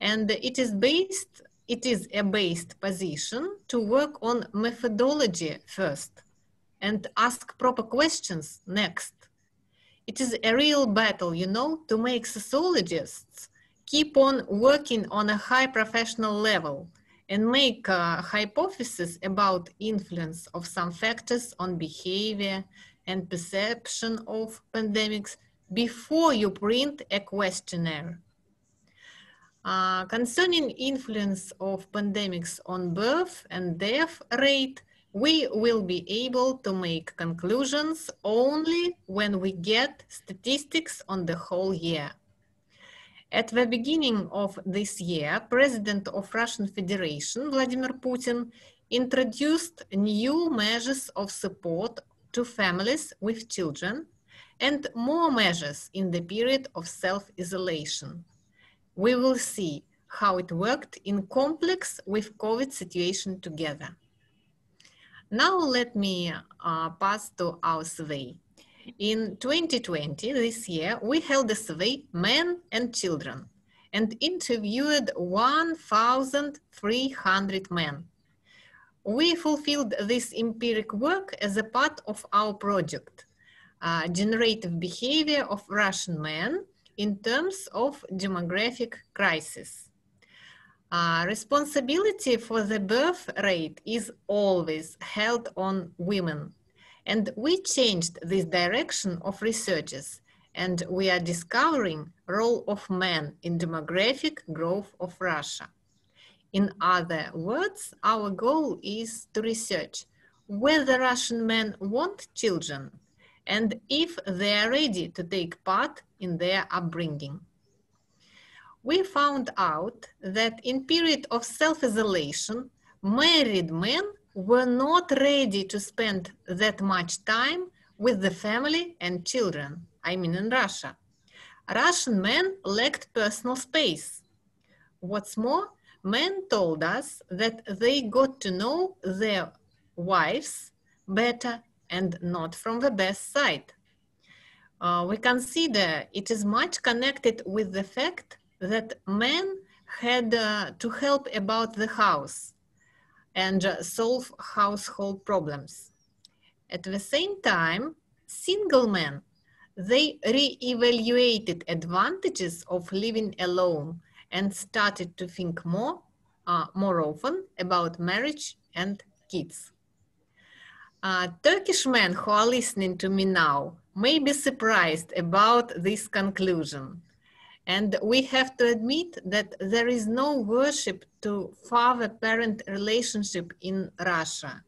And it is based, it is a based position to work on methodology first and ask proper questions next. It is a real battle, you know, to make sociologists keep on working on a high professional level and make a hypothesis about influence of some factors on behavior and perception of pandemics before you print a questionnaire. Uh, concerning influence of pandemics on birth and death rate, we will be able to make conclusions only when we get statistics on the whole year. At the beginning of this year, President of Russian Federation, Vladimir Putin, introduced new measures of support to families with children and more measures in the period of self-isolation. We will see how it worked in complex with COVID situation together. Now let me uh, pass to our survey. In 2020, this year, we held a survey, men and children, and interviewed 1,300 men. We fulfilled this empiric work as a part of our project, uh, Generative Behavior of Russian Men in Terms of Demographic Crisis. Uh, responsibility for the birth rate is always held on women and we changed this direction of researches and we are discovering role of men in demographic growth of Russia. In other words, our goal is to research whether Russian men want children and if they are ready to take part in their upbringing. We found out that in period of self-isolation, married men were not ready to spend that much time with the family and children, I mean in Russia. Russian men lacked personal space. What's more, men told us that they got to know their wives better and not from the best side. Uh, we consider it is much connected with the fact that men had uh, to help about the house and solve household problems. At the same time, single men, they re-evaluated advantages of living alone and started to think more, uh, more often about marriage and kids. Uh, Turkish men who are listening to me now may be surprised about this conclusion. And we have to admit that there is no worship to father-parent relationship in Russia.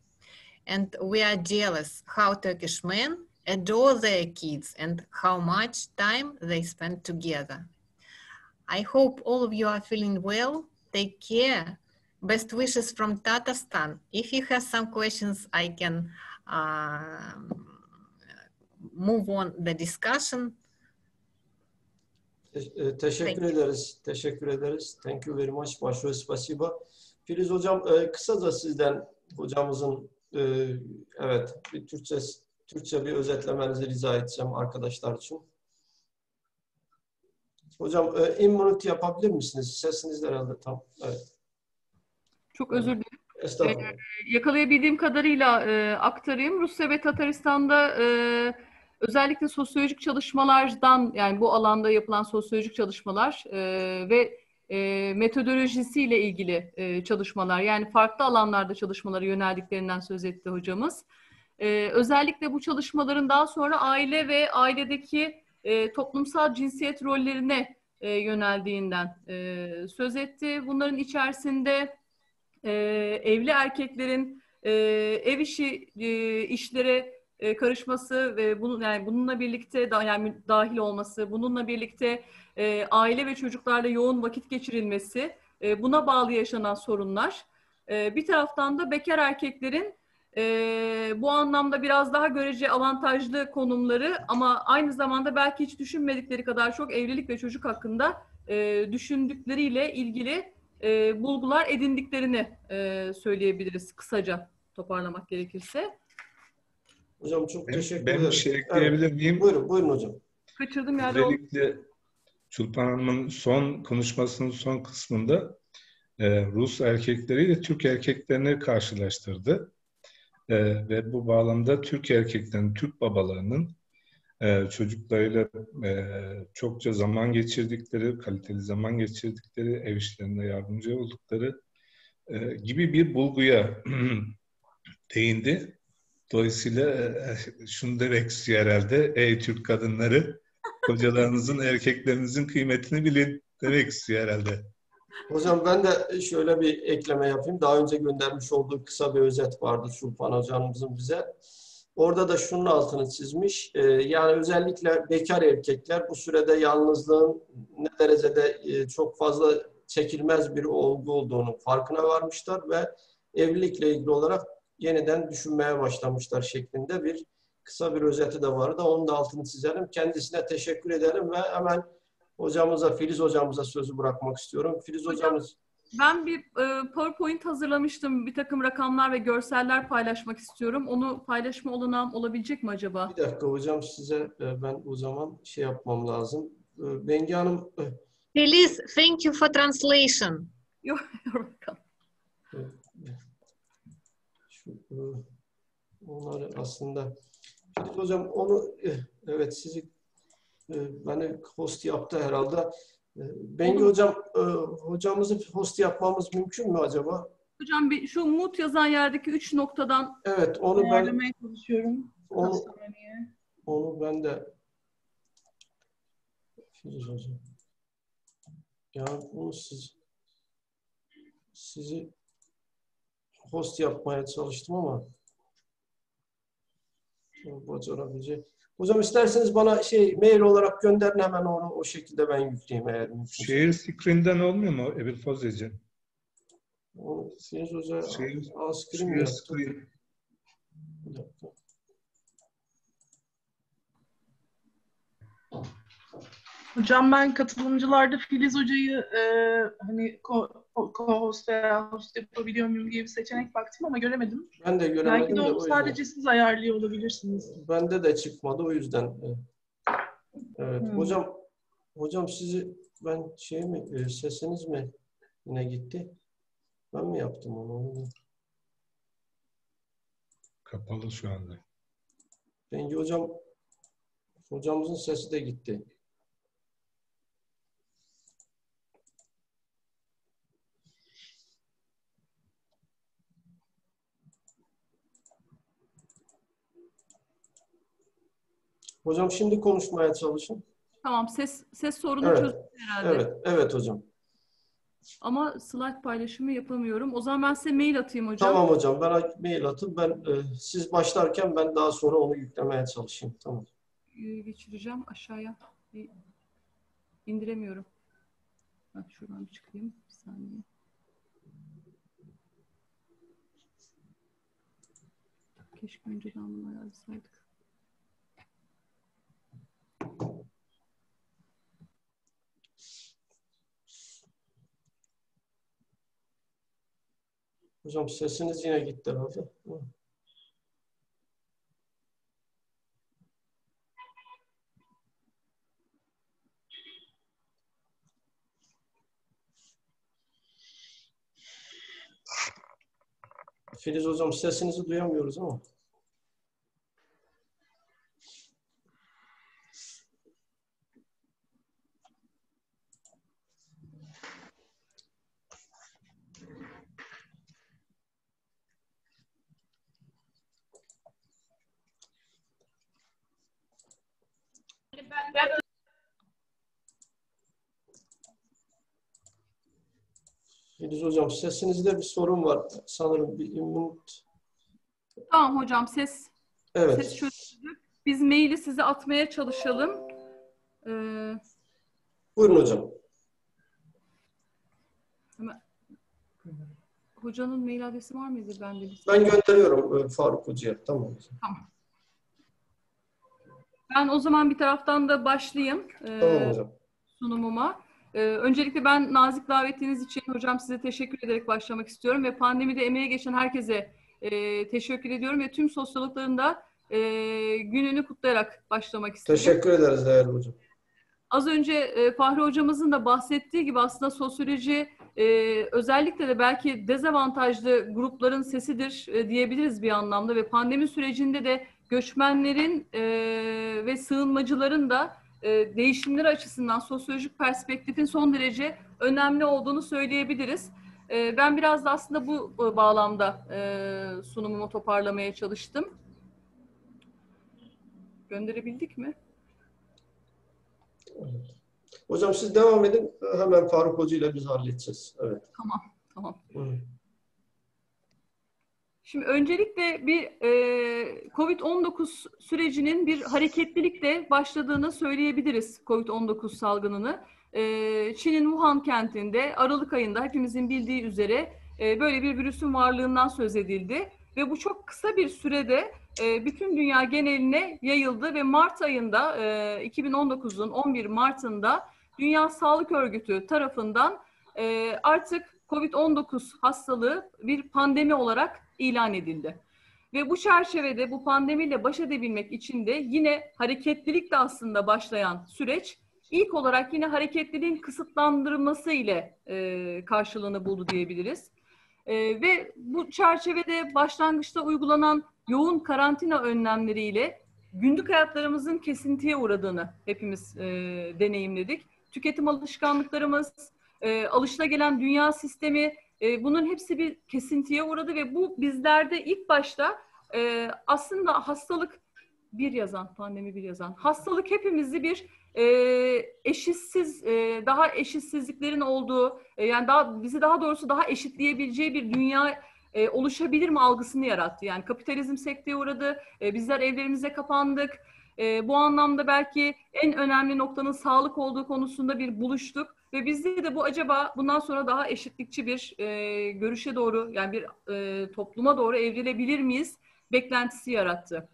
And we are jealous how Turkish men adore their kids and how much time they spend together. I hope all of you are feeling well. Take care. Best wishes from Tatarstan. If you have some questions, I can uh, move on the discussion. Te e, teşekkür Peki. ederiz. Teşekkür ederiz. Thank you very much. Başarı spasiba. Filiz Hocam e, kısaca sizden hocamızın e, evet bir Türkçe Türkçe bir özetlemenizi rica edeceğim arkadaşlar için. Hocam e, immunity yapabilir misiniz? Sesiniz herhalde tam. Evet. Çok özür dilerim. Estağfurullah. E, yakalayabildiğim kadarıyla e, aktarayım. Rusya ve Tataristan'da e, özellikle sosyolojik çalışmalardan yani bu alanda yapılan sosyolojik çalışmalar e, ve e, metodolojisiyle ilgili e, çalışmalar yani farklı alanlarda çalışmalara yöneldiklerinden söz etti hocamız. E, özellikle bu çalışmaların daha sonra aile ve ailedeki e, toplumsal cinsiyet rollerine e, yöneldiğinden e, söz etti. Bunların içerisinde e, evli erkeklerin e, ev işi e, işlere e, karışması ve bunun yani bununla birlikte da, yani dahil olması, bununla birlikte e, aile ve çocuklarla yoğun vakit geçirilmesi, e, buna bağlı yaşanan sorunlar. E, bir taraftan da bekar erkeklerin e, bu anlamda biraz daha görece avantajlı konumları ama aynı zamanda belki hiç düşünmedikleri kadar çok evlilik ve çocuk hakkında e, düşündükleriyle ilgili e, bulgular edindiklerini e, söyleyebiliriz kısaca toparlamak gerekirse. Hocam çok Ben, teşekkür ben ederim. bir şey ekleyebilir Evet. miyim? Buyurun, buyurun hocam. Kaçırdığım yerde. Özellikle Çulpan Hanım'ın son konuşmasının son kısmında e, Rus erkekleriyle Türk erkeklerini karşılaştırdı. E, ve bu bağlamda Türk erkeklerin, Türk babalarının e, çocuklarıyla e, çokça zaman geçirdikleri, kaliteli zaman geçirdikleri, ev işlerinde yardımcı oldukları e, gibi bir bulguya değindi. Dolayısıyla e, şunu demek istiyor herhalde. Ey Türk kadınları, kocalarınızın, erkeklerinizin kıymetini bilin demek istiyor herhalde. Hocam ben de şöyle bir ekleme yapayım. Daha önce göndermiş olduğu kısa bir özet vardı Şulpan hocamızın bize. Orada da şunun altını çizmiş. Ee, yani özellikle bekar erkekler bu sürede yalnızlığın ne derecede e, çok fazla çekilmez bir olgu olduğunu farkına varmışlar ve evlilikle ilgili olarak yeniden düşünmeye başlamışlar şeklinde bir kısa bir özeti de vardı. Onun da altını çizelim. Kendisine teşekkür edelim ve hemen hocamıza, Filiz hocamıza sözü bırakmak istiyorum. Filiz Hocam, hocamız Ben bir e, PowerPoint hazırlamıştım. Bir takım rakamlar ve görseller paylaşmak istiyorum. Onu paylaşma olanağım olabilecek mi acaba? Bir dakika hocam size e, ben o zaman şey yapmam lazım. E, Bengi Hanım e, Feliz, thank you for translation. Yok, bakalım. Onları aslında Filiz hocam onu evet sizi e, beni host yaptı herhalde. E, Bengi hocam e, hocamızı host yapmamız mümkün mü acaba? Hocam bir şu mut yazan yerdeki üç noktadan Evet onu ben çalışıyorum. onu, onu ben de Filiz hocam. Ya bunu siz sizi host yapmaya çalıştım ama bacarabilecek. Hocam isterseniz bana şey mail olarak gönderin hemen onu o şekilde ben yükleyeyim eğer mümkünse. Şehir screen'den olmuyor mu Ebil? Onu Filiz Hoca Şehir- screen. Bir dakika. Hocam ben katılımcılarda Filiz Hoca'yı e, hani co- co-host veya host yapabiliyor muyum diye bir seçenek baktım ama göremedim. Ben de Belki göremedim de de onu sadece siz ayarlıyor olabilirsiniz. Bende de çıkmadı o yüzden. e, Evet. Hmm. Hocam hocam sizi ben şey mi e, sesiniz mi yine gitti? Ben mi yaptım onu? onu? Kapalı şu anda. Bengi hocam hocamızın sesi de gitti. Hocam şimdi konuşmaya çalışın. tamam ses ses sorunu Evet. çözdüm herhalde. Evet, evet hocam. Ama slide paylaşımı yapamıyorum. O zaman ben size mail atayım hocam. Tamam hocam. Ben mail atın. Ben e, siz başlarken ben daha sonra onu yüklemeye çalışayım. Tamam. Geçireceğim aşağıya. Bir indiremiyorum. Bak şuradan bir çıkayım. Bir saniye. Keşke önceden bunu ayarlasaydık. Hocam sesiniz yine gitti herhalde. Filiz hocam sesinizi duyamıyoruz ama. Hocam sesinizde bir sorun var. Sanırım bir immün... Tamam hocam ses Evet. ses çözüldü. Biz maili size atmaya çalışalım. Ee, Buyurun hocam. hocanın mail adresi var mıydı bende? Ben gönderiyorum e, Faruk Hoca'ya. Tamam. Ben o zaman bir taraftan da başlayayım. ee, Tamam hocam. sunumuma. Ee, öncelikle ben nazik davetiniz için hocam size teşekkür ederek başlamak istiyorum ve pandemide emeğe geçen herkese e, teşekkür ediyorum ve tüm sosyologların da e, gününü kutlayarak başlamak istiyorum. Teşekkür ederiz değerli hocam. Az önce e, Fahri hocamızın da bahsettiği gibi aslında sosyoloji e, özellikle de belki dezavantajlı grupların sesidir e, diyebiliriz bir anlamda ve pandemi sürecinde de göçmenlerin e, ve sığınmacıların da e, değişimleri açısından sosyolojik perspektifin son derece önemli olduğunu söyleyebiliriz. E, ben biraz da aslında bu e, bağlamda e, sunumumu toparlamaya çalıştım. Gönderebildik mi? Evet. Hocam siz devam edin. Hemen Faruk Hoca ile biz halledeceğiz. Evet. Tamam, tamam. Hı. Şimdi öncelikle bir e, COVID-19 sürecinin bir hareketlilikle başladığını söyleyebiliriz COVID-19 salgınını. E, Çin'in Wuhan kentinde Aralık ayında hepimizin bildiği üzere e, böyle bir virüsün varlığından söz edildi. Ve bu çok kısa bir sürede e, bütün dünya geneline yayıldı ve Mart ayında e, 2019'un 11 Mart'ında Dünya Sağlık Örgütü tarafından e, artık COVID-19 hastalığı bir pandemi olarak ilan edildi. Ve bu çerçevede bu pandemiyle baş edebilmek için de yine hareketlilikle aslında başlayan süreç ilk olarak yine hareketliliğin kısıtlandırılması ile e, karşılığını buldu diyebiliriz. E, ve bu çerçevede başlangıçta uygulanan yoğun karantina önlemleriyle günlük hayatlarımızın kesintiye uğradığını hepimiz e, deneyimledik. Tüketim alışkanlıklarımız, e, alışılagelen dünya sistemi e, bunun hepsi bir kesintiye uğradı ve bu bizlerde ilk başta e, aslında hastalık bir yazan, pandemi bir yazan. Hastalık hepimizi bir e, eşitsiz, e, daha eşitsizliklerin olduğu, yani daha bizi daha doğrusu daha eşitleyebileceği bir dünya oluşabilir mi algısını yarattı. Yani kapitalizm sekteye uğradı, bizler evlerimize kapandık. Bu anlamda belki en önemli noktanın sağlık olduğu konusunda bir buluştuk. Ve bizde de bu acaba bundan sonra daha eşitlikçi bir e, görüşe doğru yani bir e, topluma doğru evrilebilir miyiz beklentisi yarattı.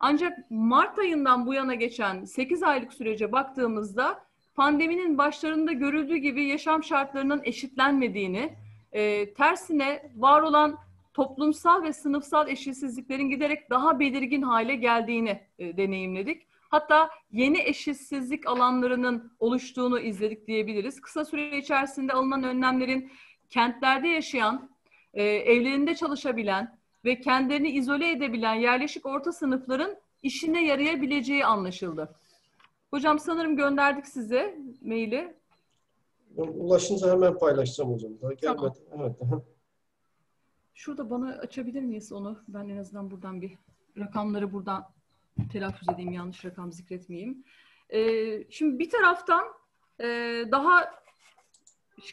Ancak Mart ayından bu yana geçen 8 aylık sürece baktığımızda pandeminin başlarında görüldüğü gibi yaşam şartlarının eşitlenmediğini, e, tersine var olan toplumsal ve sınıfsal eşitsizliklerin giderek daha belirgin hale geldiğini e, deneyimledik. Hatta yeni eşitsizlik alanlarının oluştuğunu izledik diyebiliriz. Kısa süre içerisinde alınan önlemlerin kentlerde yaşayan, e, evlerinde çalışabilen ve kendilerini izole edebilen yerleşik orta sınıfların işine yarayabileceği anlaşıldı. Hocam sanırım gönderdik size maili. Ulaşınca hemen paylaşacağım hocam. Daha gelmedi. Tamam. Evet. Şurada bana açabilir miyiz onu? Ben en azından buradan bir rakamları buradan telaffuz edeyim, yanlış rakam zikretmeyeyim. Ee, şimdi bir taraftan e, daha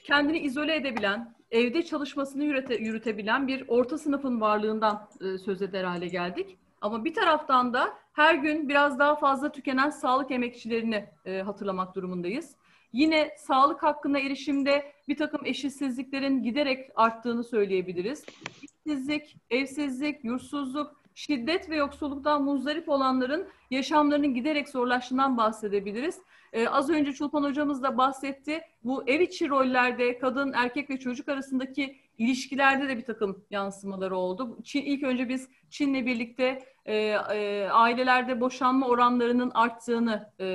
kendini izole edebilen, evde çalışmasını yürüte, yürütebilen bir orta sınıfın varlığından e, söz eder hale geldik. Ama bir taraftan da her gün biraz daha fazla tükenen sağlık emekçilerini e, hatırlamak durumundayız. Yine sağlık hakkına erişimde bir takım eşitsizliklerin giderek arttığını söyleyebiliriz. İşsizlik, evsizlik, yursuzluk, şiddet ve yoksulluktan muzdarip olanların yaşamlarının giderek zorlaştığından bahsedebiliriz. Ee, az önce Çulpan hocamız da bahsetti. Bu ev içi rollerde kadın, erkek ve çocuk arasındaki ilişkilerde de bir takım yansımaları oldu. Çin, ilk önce biz Çin'le birlikte e, e, ailelerde boşanma oranlarının arttığını e,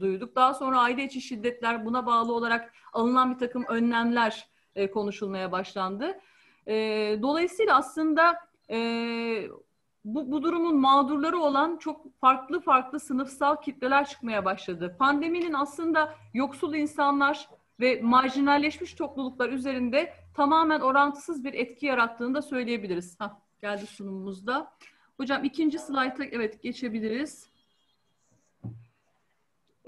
duyduk. Daha sonra aile içi şiddetler buna bağlı olarak alınan bir takım önlemler e, konuşulmaya başlandı. E, dolayısıyla aslında e, bu, bu durumun mağdurları olan çok farklı farklı sınıfsal kitleler çıkmaya başladı. Pandeminin aslında yoksul insanlar ve marjinalleşmiş topluluklar üzerinde tamamen orantısız bir etki yarattığını da söyleyebiliriz. Hah, geldi sunumumuzda. Hocam ikinci slayta evet geçebiliriz.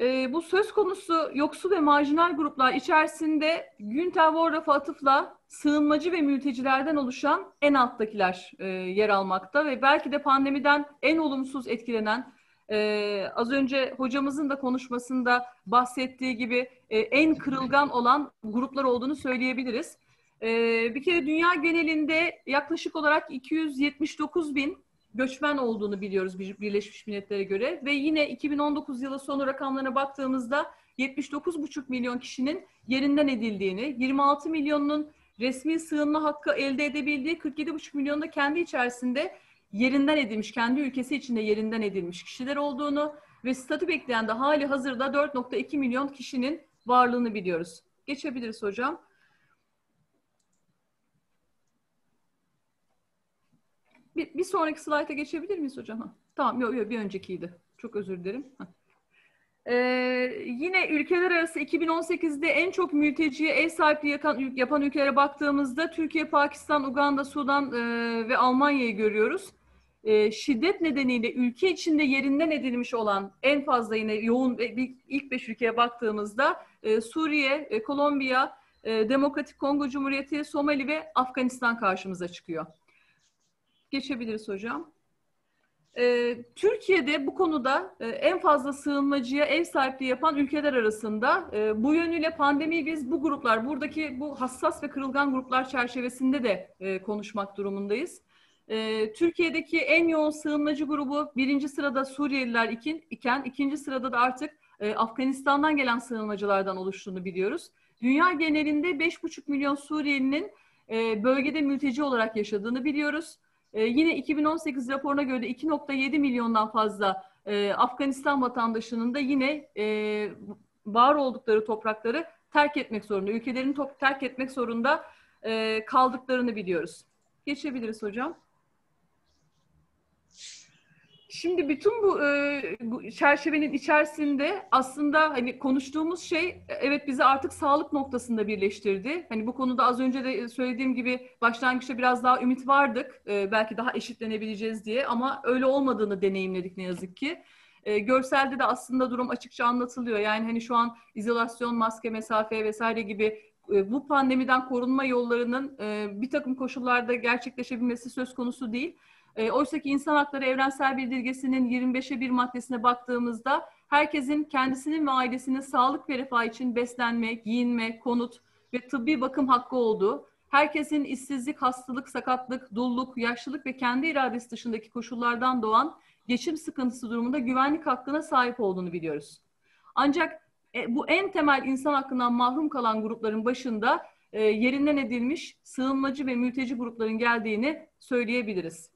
Ee, bu söz konusu yoksul ve marjinal gruplar içerisinde Günter Worraff'a atıfla sığınmacı ve mültecilerden oluşan en alttakiler e, yer almakta ve belki de pandemiden en olumsuz etkilenen e, az önce hocamızın da konuşmasında bahsettiği gibi e, en kırılgan olan gruplar olduğunu söyleyebiliriz. E, bir kere dünya genelinde yaklaşık olarak 279 bin göçmen olduğunu biliyoruz Birleşmiş Milletler'e göre ve yine 2019 yılı sonu rakamlarına baktığımızda 79,5 milyon kişinin yerinden edildiğini, 26 milyonun resmi sığınma hakkı elde edebildiği, 47,5 milyon da kendi içerisinde yerinden edilmiş, kendi ülkesi içinde yerinden edilmiş kişiler olduğunu ve statü bekleyen de hali hazırda 4,2 milyon kişinin varlığını biliyoruz. Geçebiliriz hocam. Bir, bir sonraki slayta geçebilir miyiz hocam? Ha, tamam, yok yok bir öncekiydi. Çok özür dilerim. Ee, yine ülkeler arası 2018'de en çok mülteciye ev sahipliği yapan, yapan ülkelere baktığımızda Türkiye, Pakistan, Uganda, Sudan e, ve Almanya'yı görüyoruz. E, şiddet nedeniyle ülke içinde yerinden edilmiş olan en fazla yine yoğun ilk beş ülkeye baktığımızda e, Suriye, e, Kolombiya, e, Demokratik Kongo Cumhuriyeti, Somali ve Afganistan karşımıza çıkıyor. Geçebiliriz hocam. Ee, Türkiye'de bu konuda e, en fazla sığınmacıya ev sahipliği yapan ülkeler arasında e, bu yönüyle pandemiyi biz bu gruplar, buradaki bu hassas ve kırılgan gruplar çerçevesinde de e, konuşmak durumundayız. Türkiye'deki en yoğun sığınmacı grubu birinci sırada Suriyeliler iken, ikinci sırada da artık Afganistan'dan gelen sığınmacılardan oluştuğunu biliyoruz. Dünya genelinde 5,5 milyon Suriyelinin bölgede mülteci olarak yaşadığını biliyoruz. E, yine 2018 raporuna göre 2.7 milyondan fazla e, Afganistan vatandaşının da yine e, var oldukları toprakları terk etmek zorunda, ülkelerini terk etmek zorunda e, kaldıklarını biliyoruz. Geçebiliriz hocam. Şimdi bütün bu, e, çerçevenin içerisinde aslında hani konuştuğumuz şey evet bizi artık sağlık noktasında birleştirdi. Hani bu konuda az önce de söylediğim gibi başlangıçta biraz daha ümit vardık. E, belki daha eşitlenebileceğiz diye ama öyle olmadığını deneyimledik ne yazık ki. E, görselde de aslında durum açıkça anlatılıyor. Yani hani şu an izolasyon, maske, mesafe vesaire gibi e, bu pandemiden korunma yollarının e, bir takım koşullarda gerçekleşebilmesi söz konusu değil. E, Oysa ki insan hakları evrensel bildirgesinin 25'e bir maddesine baktığımızda herkesin kendisinin ve ailesinin sağlık ve refah için beslenme, giyinme, konut ve tıbbi bakım hakkı olduğu, herkesin işsizlik, hastalık, sakatlık, dulluk, yaşlılık ve kendi iradesi dışındaki koşullardan doğan geçim sıkıntısı durumunda güvenlik hakkına sahip olduğunu biliyoruz. Ancak e, bu en temel insan hakkından mahrum kalan grupların başında e, yerinden edilmiş sığınmacı ve mülteci grupların geldiğini söyleyebiliriz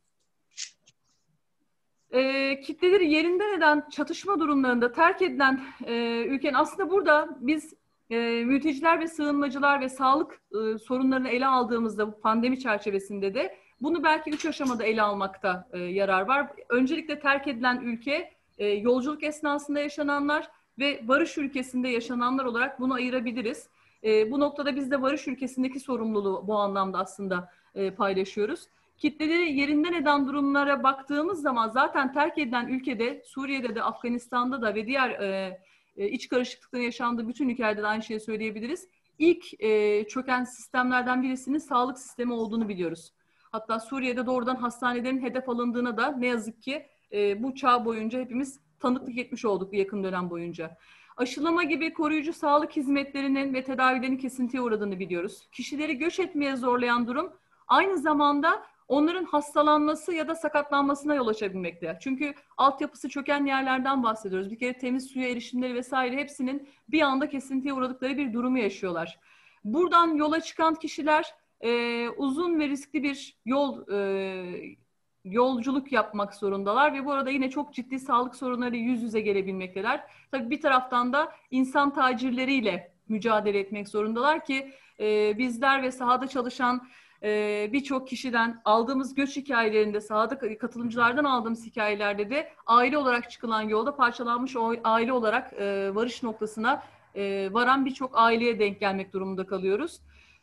e, kitleleri yerinden eden çatışma durumlarında terk edilen e, ülkenin aslında burada biz e, mülteciler ve sığınmacılar ve sağlık e, sorunlarını ele aldığımızda bu pandemi çerçevesinde de bunu belki üç aşamada ele almakta e, yarar var. Öncelikle terk edilen ülke e, yolculuk esnasında yaşananlar ve barış ülkesinde yaşananlar olarak bunu ayırabiliriz. E, bu noktada biz de barış ülkesindeki sorumluluğu bu anlamda aslında e, paylaşıyoruz kitleleri yerinden eden durumlara baktığımız zaman zaten terk edilen ülkede Suriye'de de Afganistan'da da ve diğer e, e, iç karışıklıkların yaşandığı bütün ülkelerde de aynı şeyi söyleyebiliriz. İlk e, çöken sistemlerden birisinin sağlık sistemi olduğunu biliyoruz. Hatta Suriye'de doğrudan hastanelerin hedef alındığına da ne yazık ki e, bu çağ boyunca hepimiz tanıklık etmiş olduk bir yakın dönem boyunca. Aşılama gibi koruyucu sağlık hizmetlerinin ve tedavilerinin kesintiye uğradığını biliyoruz. Kişileri göç etmeye zorlayan durum aynı zamanda onların hastalanması ya da sakatlanmasına yol açabilmekte. Çünkü altyapısı çöken yerlerden bahsediyoruz. Bir kere temiz suya erişimleri vesaire hepsinin bir anda kesintiye uğradıkları bir durumu yaşıyorlar. Buradan yola çıkan kişiler e, uzun ve riskli bir yol e, yolculuk yapmak zorundalar ve bu arada yine çok ciddi sağlık sorunları yüz yüze gelebilmekteler. Tabii bir taraftan da insan tacirleriyle mücadele etmek zorundalar ki e, bizler ve sahada çalışan e, birçok kişiden aldığımız göç hikayelerinde, sahada katılımcılardan aldığımız hikayelerde de aile olarak çıkılan yolda parçalanmış aile olarak e, varış noktasına e, varan birçok aileye denk gelmek durumunda kalıyoruz.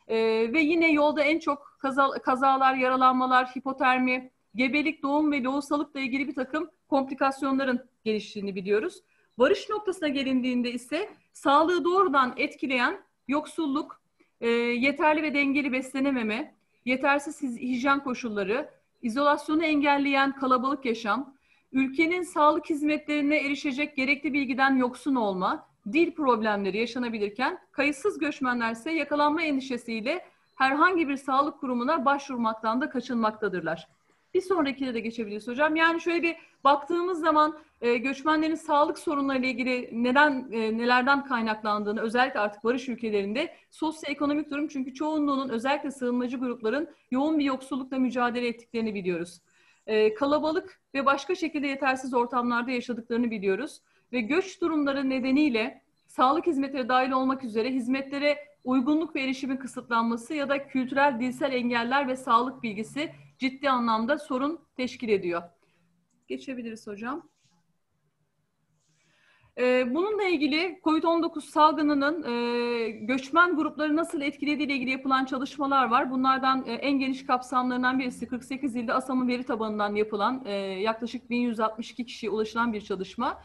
E, ve yine yolda en çok kaza, kazalar, yaralanmalar, hipotermi, gebelik, doğum ve lohusalıkla ilgili bir takım komplikasyonların geliştiğini biliyoruz. Varış noktasına gelindiğinde ise sağlığı doğrudan etkileyen yoksulluk, e, yeterli ve dengeli beslenememe, yetersiz hijyen koşulları, izolasyonu engelleyen kalabalık yaşam, ülkenin sağlık hizmetlerine erişecek gerekli bilgiden yoksun olma, dil problemleri yaşanabilirken kayıtsız göçmenler ise yakalanma endişesiyle herhangi bir sağlık kurumuna başvurmaktan da kaçınmaktadırlar. Bir sonrakine de geçebiliriz hocam. Yani şöyle bir baktığımız zaman e, göçmenlerin sağlık sorunlarıyla ilgili neden e, nelerden kaynaklandığını özellikle artık barış ülkelerinde sosyoekonomik durum çünkü çoğunluğunun özellikle sığınmacı grupların yoğun bir yoksullukla mücadele ettiklerini biliyoruz. E, kalabalık ve başka şekilde yetersiz ortamlarda yaşadıklarını biliyoruz ve göç durumları nedeniyle sağlık hizmetleri dahil olmak üzere hizmetlere uygunluk ve erişimin kısıtlanması ya da kültürel dilsel engeller ve sağlık bilgisi ciddi anlamda sorun teşkil ediyor. Geçebiliriz hocam. Ee, bununla ilgili COVID-19 salgınının e, göçmen grupları nasıl etkilediği ile ilgili yapılan çalışmalar var. Bunlardan e, en geniş kapsamlarından birisi 48 ilde ASAM'ın veri tabanından yapılan e, yaklaşık 1162 kişiye ulaşılan bir çalışma.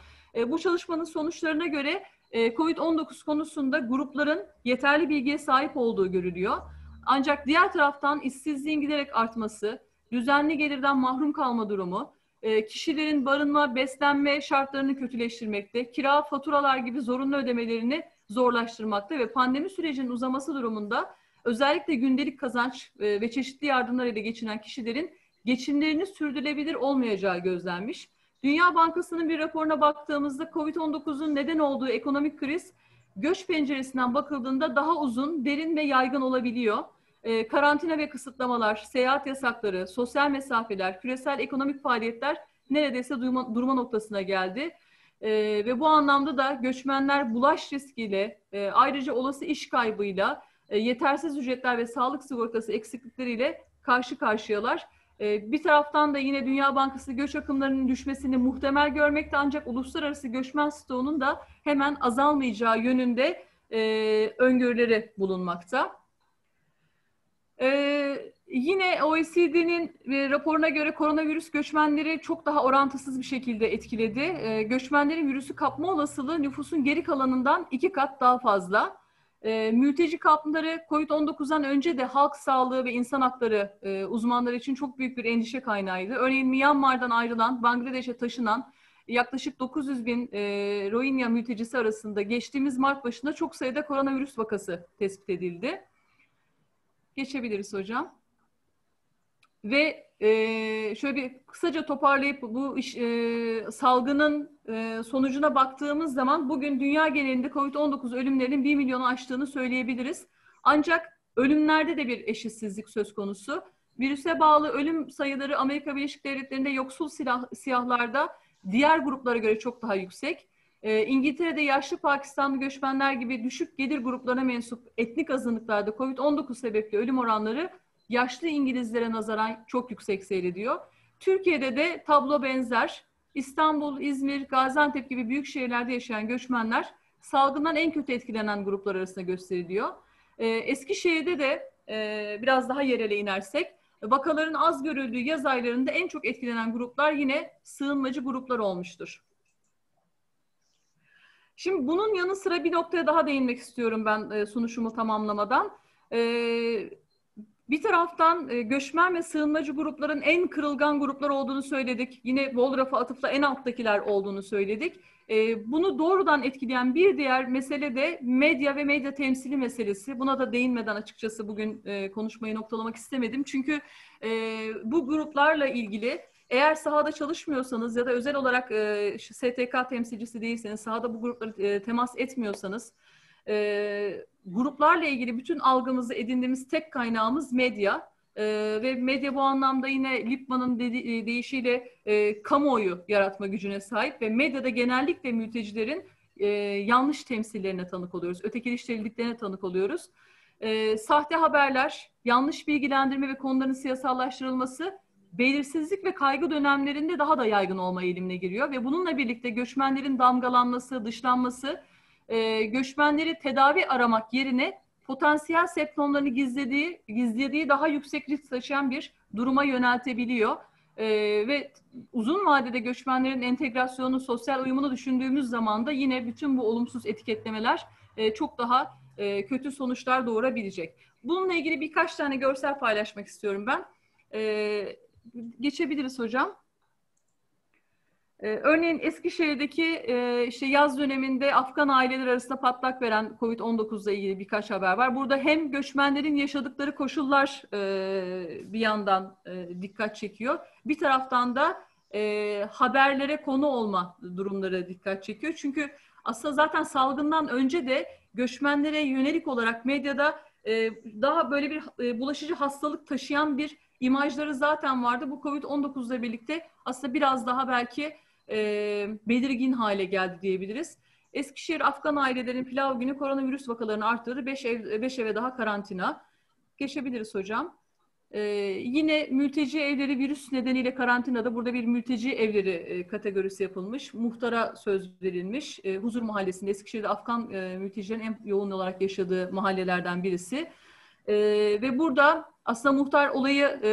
Bu çalışmanın sonuçlarına göre COVID-19 konusunda grupların yeterli bilgiye sahip olduğu görülüyor. Ancak diğer taraftan işsizliğin giderek artması, düzenli gelirden mahrum kalma durumu, kişilerin barınma, beslenme şartlarını kötüleştirmekte, kira, faturalar gibi zorunlu ödemelerini zorlaştırmakta ve pandemi sürecinin uzaması durumunda özellikle gündelik kazanç e, ve çeşitli yardımlar ile geçinen kişilerin geçimlerini sürdürülebilir olmayacağı gözlenmiş. Dünya Bankası'nın bir raporuna baktığımızda COVID-19'un neden olduğu ekonomik kriz göç penceresinden bakıldığında daha uzun, derin ve yaygın olabiliyor. Ee, karantina ve kısıtlamalar, seyahat yasakları, sosyal mesafeler, küresel ekonomik faaliyetler neredeyse durma, durma noktasına geldi. E, ve bu anlamda da göçmenler bulaş riskiyle, e, ayrıca olası iş kaybıyla, e, yetersiz ücretler ve sağlık sigortası eksiklikleriyle karşı karşıyalar. E, bir taraftan da yine Dünya Bankası göç akımlarının düşmesini muhtemel görmekte ancak uluslararası göçmen stoğunun da hemen azalmayacağı yönünde e, öngörüleri bulunmakta. Ee, yine OECD'nin e, raporuna göre koronavirüs göçmenleri çok daha orantısız bir şekilde etkiledi. Ee, göçmenlerin virüsü kapma olasılığı nüfusun geri kalanından iki kat daha fazla. Ee, mülteci kampları COVID-19'dan önce de halk sağlığı ve insan hakları e, uzmanları için çok büyük bir endişe kaynağıydı. Örneğin Myanmar'dan ayrılan, Bangladeş'e taşınan yaklaşık 900 bin e, Rohingya mültecisi arasında geçtiğimiz Mart başında çok sayıda koronavirüs vakası tespit edildi. Geçebiliriz hocam. Ve e, şöyle bir kısaca toparlayıp bu iş, e, salgının e, sonucuna baktığımız zaman bugün dünya genelinde COVID-19 ölümlerinin 1 milyonu aştığını söyleyebiliriz. Ancak ölümlerde de bir eşitsizlik söz konusu. Virüse bağlı ölüm sayıları Amerika Birleşik Devletleri'nde yoksul silah, siyahlarda diğer gruplara göre çok daha yüksek. E, İngiltere'de yaşlı Pakistanlı göçmenler gibi düşük gelir gruplarına mensup etnik azınlıklarda COVID-19 sebeple ölüm oranları yaşlı İngilizlere nazaran çok yüksek seyrediyor. Türkiye'de de tablo benzer. İstanbul, İzmir, Gaziantep gibi büyük şehirlerde yaşayan göçmenler salgından en kötü etkilenen gruplar arasında gösteriliyor. E, Eskişehir'de de e, biraz daha yerele inersek vakaların az görüldüğü yaz aylarında en çok etkilenen gruplar yine sığınmacı gruplar olmuştur. Şimdi bunun yanı sıra bir noktaya daha değinmek istiyorum ben e, sunuşumu tamamlamadan. E, bir taraftan e, göçmen ve sığınmacı grupların en kırılgan gruplar olduğunu söyledik. Yine Wolraf'a atıfla en alttakiler olduğunu söyledik. Bunu doğrudan etkileyen bir diğer mesele de medya ve medya temsili meselesi. Buna da değinmeden açıkçası bugün konuşmayı noktalamak istemedim. Çünkü bu gruplarla ilgili eğer sahada çalışmıyorsanız ya da özel olarak e, STK temsilcisi değilseniz, sahada bu grupları e, temas etmiyorsanız, e, gruplarla ilgili bütün algımızı edindiğimiz tek kaynağımız medya. E, ve medya bu anlamda yine Lipman'ın dedi, e, deyişiyle e, kamuoyu yaratma gücüne sahip ve medyada genellikle mültecilerin e, yanlış temsillerine tanık oluyoruz, ötekileştirildiklerine tanık oluyoruz. E, sahte haberler, yanlış bilgilendirme ve konuların siyasallaştırılması belirsizlik ve kaygı dönemlerinde daha da yaygın olma eğilimine giriyor ve bununla birlikte göçmenlerin damgalanması, dışlanması, e, göçmenleri tedavi aramak yerine potansiyel septomlarını gizlediği, gizlediği daha yüksek risk taşıyan bir duruma yöneltebiliyor. E, ve uzun vadede göçmenlerin entegrasyonu, sosyal uyumunu düşündüğümüz zaman da yine bütün bu olumsuz etiketlemeler e, çok daha e, kötü sonuçlar doğurabilecek. Bununla ilgili birkaç tane görsel paylaşmak istiyorum ben. E, geçebiliriz hocam. Ee, örneğin Eskişehir'deki e, işte yaz döneminde Afgan aileler arasında patlak veren COVID-19 ile ilgili birkaç haber var. Burada hem göçmenlerin yaşadıkları koşullar e, bir yandan e, dikkat çekiyor. Bir taraftan da e, haberlere konu olma durumları dikkat çekiyor. Çünkü aslında zaten salgından önce de göçmenlere yönelik olarak medyada e, daha böyle bir e, bulaşıcı hastalık taşıyan bir imajları zaten vardı. Bu Covid-19 ile birlikte aslında biraz daha belki e, belirgin hale geldi diyebiliriz. Eskişehir Afgan ailelerin pilav günü koronavirüs vakalarını arttırdı. 5 ev, beş eve daha karantina. Geçebiliriz hocam. Ee, yine mülteci evleri virüs nedeniyle karantinada burada bir mülteci evleri e, kategorisi yapılmış. Muhtara söz verilmiş. E, Huzur Mahallesi'nde Eskişehir'de Afgan e, mültecilerin en yoğun olarak yaşadığı mahallelerden birisi. E, ve burada aslında muhtar olayı e,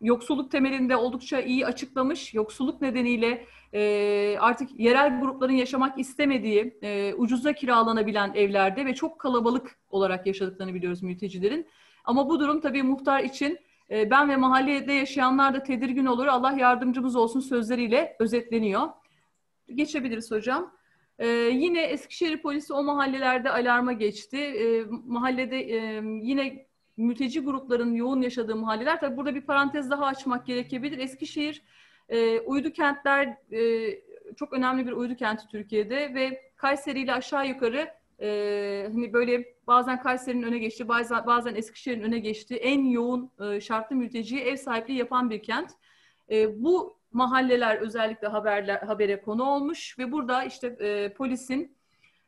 yoksulluk temelinde oldukça iyi açıklamış. Yoksulluk nedeniyle e, artık yerel grupların yaşamak istemediği, e, ucuza kiralanabilen evlerde ve çok kalabalık olarak yaşadıklarını biliyoruz mültecilerin. Ama bu durum tabii muhtar için e, ben ve mahallede yaşayanlar da tedirgin olur. Allah yardımcımız olsun sözleriyle özetleniyor. Geçebiliriz hocam. Ee, yine Eskişehir polisi o mahallelerde alarma geçti. Ee, mahallede e, yine mülteci grupların yoğun yaşadığı mahalleler. Tabii burada bir parantez daha açmak gerekebilir. Eskişehir e, uydu kentler e, çok önemli bir uydu kenti Türkiye'de ve Kayseri ile aşağı yukarı e, hani böyle bazen Kayseri'nin öne geçti, bazen, bazen Eskişehir'in öne geçti. En yoğun e, şartlı mülteciye ev sahipliği yapan bir kent. E, bu mahalleler özellikle haberler habere konu olmuş ve burada işte e, polisin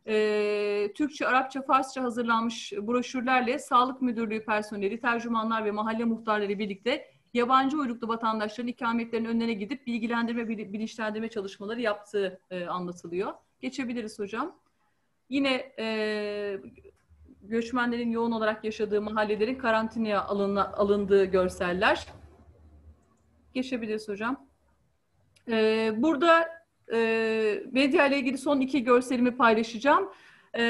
e, Türkçe, Arapça, Farsça hazırlanmış broşürlerle sağlık müdürlüğü personeli, tercümanlar ve mahalle muhtarları birlikte yabancı uyruklu vatandaşların ikametlerinin önüne gidip bilgilendirme, bilinçlendirme çalışmaları yaptığı e, anlatılıyor. Geçebiliriz hocam. Yine e, göçmenlerin yoğun olarak yaşadığı mahallelerin karantinaya alına, alındığı görseller. Geçebiliriz hocam. E, burada e, medya ile ilgili son iki görselimi paylaşacağım. E,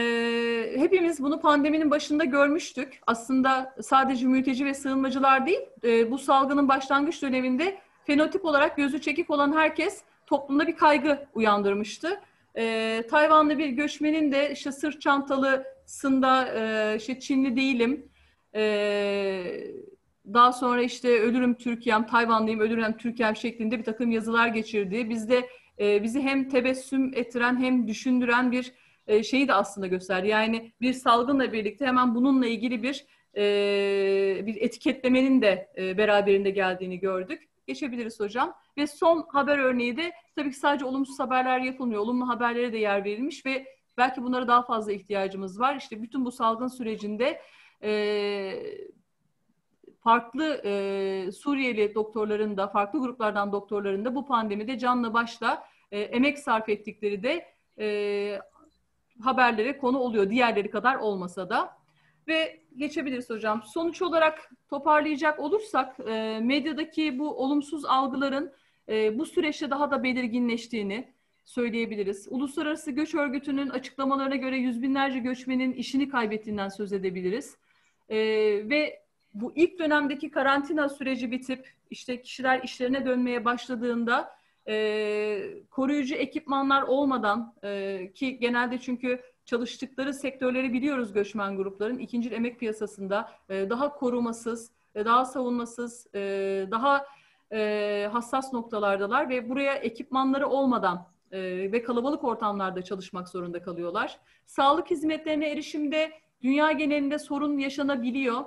hepimiz bunu pandeminin başında görmüştük. Aslında sadece mülteci ve sığınmacılar değil, e, bu salgının başlangıç döneminde fenotip olarak gözü çekik olan herkes toplumda bir kaygı uyandırmıştı. E, Tayvanlı bir göçmenin de işte sırt çantalısında e, işte Çinli değilim, e, daha sonra işte ölürüm Türkiye'm, Tayvanlıyım, ölürüm Türkiye'm şeklinde bir takım yazılar geçirdiği, bizde e, bizi hem tebessüm ettiren hem düşündüren bir e, şeyi de aslında gösterdi. Yani bir salgınla birlikte hemen bununla ilgili bir e, bir etiketlemenin de e, beraberinde geldiğini gördük. Geçebiliriz hocam. Ve son haber örneği de tabii ki sadece olumsuz haberler yapılmıyor. Olumlu haberlere de yer verilmiş ve belki bunlara daha fazla ihtiyacımız var. İşte bütün bu salgın sürecinde e, farklı e, Suriyeli doktorların da, farklı gruplardan doktorların da bu pandemide canla başla e, emek sarf ettikleri de e, haberlere konu oluyor. Diğerleri kadar olmasa da. Ve geçebiliriz hocam. Sonuç olarak toparlayacak olursak e, medyadaki bu olumsuz algıların e, bu süreçte daha da belirginleştiğini söyleyebiliriz. Uluslararası Göç Örgütü'nün açıklamalarına göre yüz binlerce göçmenin işini kaybettiğinden söz edebiliriz. E, ve bu ilk dönemdeki karantina süreci bitip işte kişiler işlerine dönmeye başladığında e, koruyucu ekipmanlar olmadan e, ki genelde çünkü çalıştıkları sektörleri biliyoruz göçmen grupların ikinci emek piyasasında e, daha korumasız, e, daha savunmasız, e, daha e, hassas noktalardalar ve buraya ekipmanları olmadan e, ve kalabalık ortamlarda çalışmak zorunda kalıyorlar. Sağlık hizmetlerine erişimde dünya genelinde sorun yaşanabiliyor.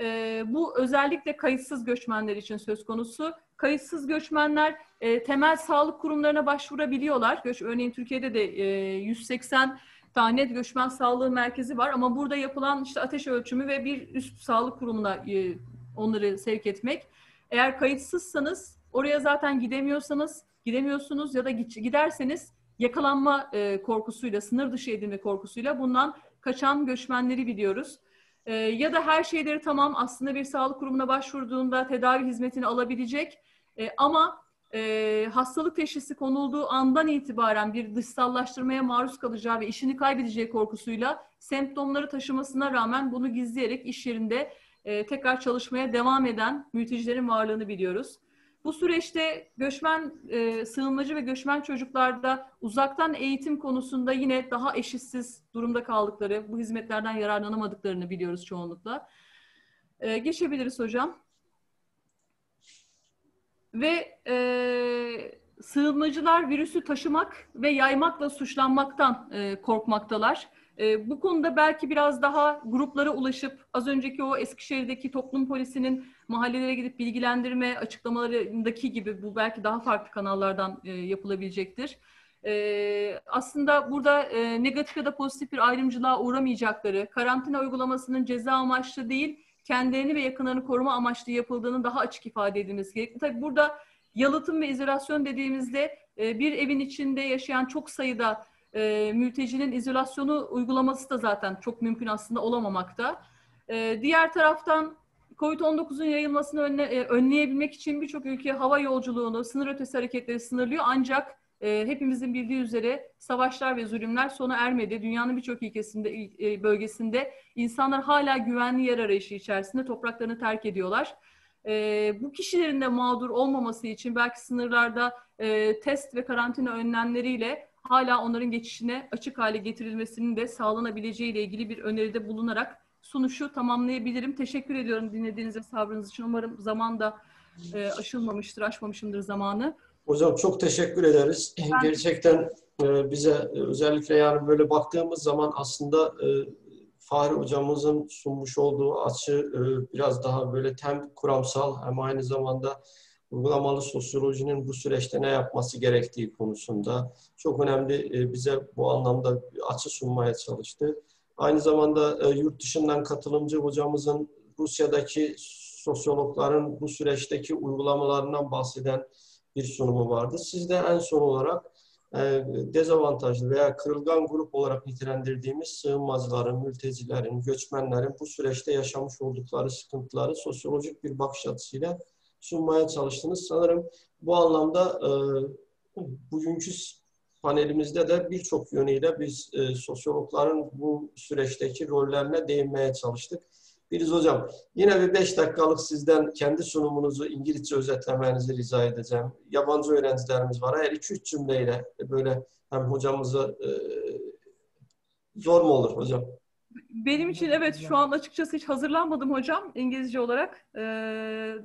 E, bu özellikle kayıtsız göçmenler için söz konusu. Kayıtsız göçmenler e, temel sağlık kurumlarına başvurabiliyorlar. Göç, örneğin Türkiye'de de e, 180 tane göçmen sağlığı merkezi var ama burada yapılan işte ateş ölçümü ve bir üst sağlık kurumuna e, onları sevk etmek. Eğer kayıtsızsanız oraya zaten gidemiyorsanız gidemiyorsunuz ya da giderseniz yakalanma e, korkusuyla, sınır dışı edilme korkusuyla bundan kaçan göçmenleri biliyoruz. E, ya da her şeyleri tamam aslında bir sağlık kurumuna başvurduğunda tedavi hizmetini alabilecek e, ama e, hastalık teşhisi konulduğu andan itibaren bir dışsallaştırmaya maruz kalacağı ve işini kaybedeceği korkusuyla semptomları taşımasına rağmen bunu gizleyerek iş yerinde e, tekrar çalışmaya devam eden mültecilerin varlığını biliyoruz. Bu süreçte göçmen, e, sığınmacı ve göçmen çocuklarda uzaktan eğitim konusunda yine daha eşitsiz durumda kaldıkları, bu hizmetlerden yararlanamadıklarını biliyoruz çoğunlukla. E, geçebiliriz hocam. Ve e, sığınmacılar virüsü taşımak ve yaymakla suçlanmaktan e, korkmaktalar. E, bu konuda belki biraz daha gruplara ulaşıp az önceki o Eskişehir'deki toplum polisinin mahallelere gidip bilgilendirme açıklamalarındaki gibi bu belki daha farklı kanallardan e, yapılabilecektir. E, aslında burada e, negatif ya da pozitif bir ayrımcılığa uğramayacakları, karantina uygulamasının ceza amaçlı değil, kendilerini ve yakınlarını koruma amaçlı yapıldığının daha açık ifade edilmesi gerekli. Tabii burada yalıtım ve izolasyon dediğimizde e, bir evin içinde yaşayan çok sayıda e, mültecinin izolasyonu uygulaması da zaten çok mümkün aslında olamamakta. E, diğer taraftan COVID-19'un yayılmasını önle, e, önleyebilmek için birçok ülke hava yolculuğunu, sınır ötesi hareketleri sınırlıyor. Ancak e, hepimizin bildiği üzere savaşlar ve zulümler sona ermedi. Dünyanın birçok ülkesinde, e, bölgesinde insanlar hala güvenli yer arayışı içerisinde topraklarını terk ediyorlar. E, bu kişilerin de mağdur olmaması için belki sınırlarda e, test ve karantina önlemleriyle hala onların geçişine açık hale getirilmesinin de sağlanabileceği ile ilgili bir öneride bulunarak sunuşu tamamlayabilirim. Teşekkür ediyorum dinlediğiniz ve sabrınız için. Umarım zaman da e, aşılmamıştır, aşmamışımdır zamanı. Hocam çok teşekkür ederiz. Ben... Gerçekten e, bize e, özellikle yani böyle baktığımız zaman aslında e, Fahri hocamızın sunmuş olduğu açı e, biraz daha böyle tem kuramsal hem aynı zamanda uygulamalı sosyolojinin bu süreçte ne yapması gerektiği konusunda çok önemli e, bize bu anlamda bir açı sunmaya çalıştı. Aynı zamanda e, yurt dışından katılımcı hocamızın Rusya'daki sosyologların bu süreçteki uygulamalarından bahseden bir sunumu vardı. Siz de en son olarak e, dezavantajlı veya kırılgan grup olarak nitelendirdiğimiz sığınmacıların, mültecilerin, göçmenlerin bu süreçte yaşamış oldukları sıkıntıları sosyolojik bir bakış açısıyla sunmaya çalıştınız. Sanırım bu anlamda e, bugünkü panelimizde de birçok yönüyle biz e, sosyologların bu süreçteki rollerine değinmeye çalıştık. Biriz hocam, yine bir beş dakikalık sizden kendi sunumunuzu İngilizce özetlemenizi rica edeceğim. Yabancı öğrencilerimiz var. Eğer iki üç cümleyle böyle hem hocamızı e, zor mu olur hocam? Benim için evet şu an açıkçası hiç hazırlanmadım hocam İngilizce olarak. Ee,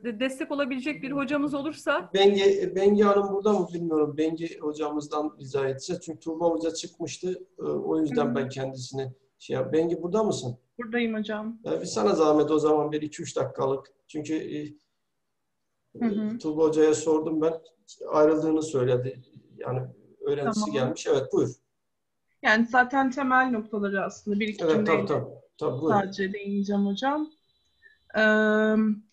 destek olabilecek bir hocamız olursa. Bengi, Bengi Hanım burada mı bilmiyorum. Bengi hocamızdan rica edeceğiz. Çünkü Tuğba Hoca çıkmıştı. Ee, o yüzden Hı. ben kendisini şey yap. Bengi burada mısın? Buradayım hocam. Ee, bir sana zahmet o zaman bir iki üç dakikalık. Çünkü e, Hı hı. Tuğba Hoca'ya sordum ben. Ayrıldığını söyledi. Yani öğrencisi tamam. gelmiş. Evet buyur. Yani zaten temel noktaları aslında bir iki evet, cümleyle tabii, tabii, tabii, sadece değineceğim hocam. Um,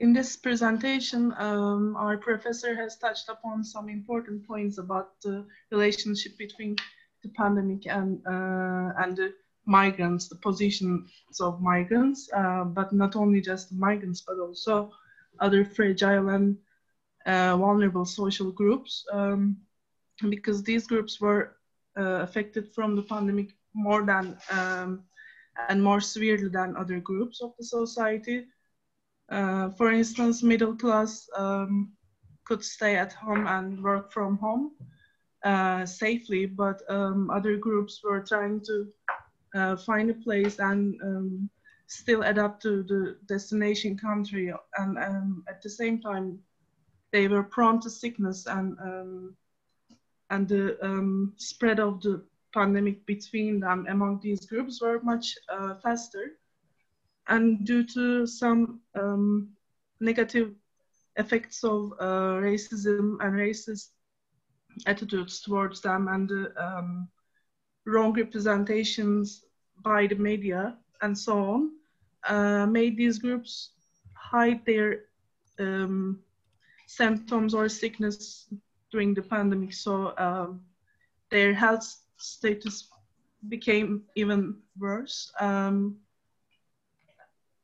in this presentation, um, our professor has touched upon some important points about the relationship between the pandemic and uh, and the migrants, the positions of migrants, uh, but not only just migrants, but also other fragile and uh, vulnerable social groups, um, because these groups were affected from the pandemic more than um, and more severely than other groups of the society. Uh, for instance, middle class um, could stay at home and work from home uh, safely, but um, other groups were trying to uh, find a place and um, still adapt to the destination country. And um, at the same time, they were prone to sickness and um, and the um, spread of the pandemic between them among these groups were much uh, faster. And due to some um, negative effects of uh, racism and racist attitudes towards them and the um, wrong representations by the media and so on, uh, made these groups hide their um, symptoms or sickness during the pandemic. So um, their health status became even worse. Um,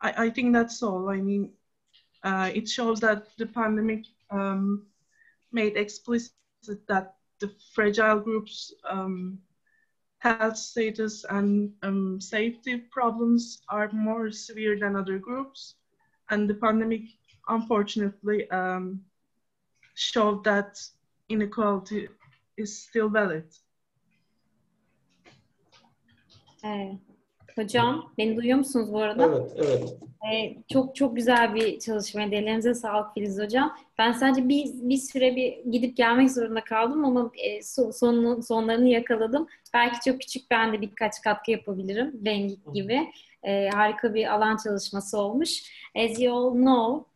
I, I, think that's all. I mean, uh, it shows that the pandemic um, made explicit that the fragile groups um, health status and um, safety problems are more severe than other groups. And the pandemic unfortunately um, showed that inequality is still valid. Evet. Hocam, beni duyuyor musunuz bu arada? Evet, evet. Ee, çok çok güzel bir çalışmaydı. Ellerinize sağlık Filiz Hocam. Ben sadece bir, bir süre bir gidip gelmek zorunda kaldım ama e, son, sonlarını yakaladım. Belki çok küçük ben de birkaç katkı yapabilirim. Bengik gibi. Ee, harika bir alan çalışması olmuş. As you all know,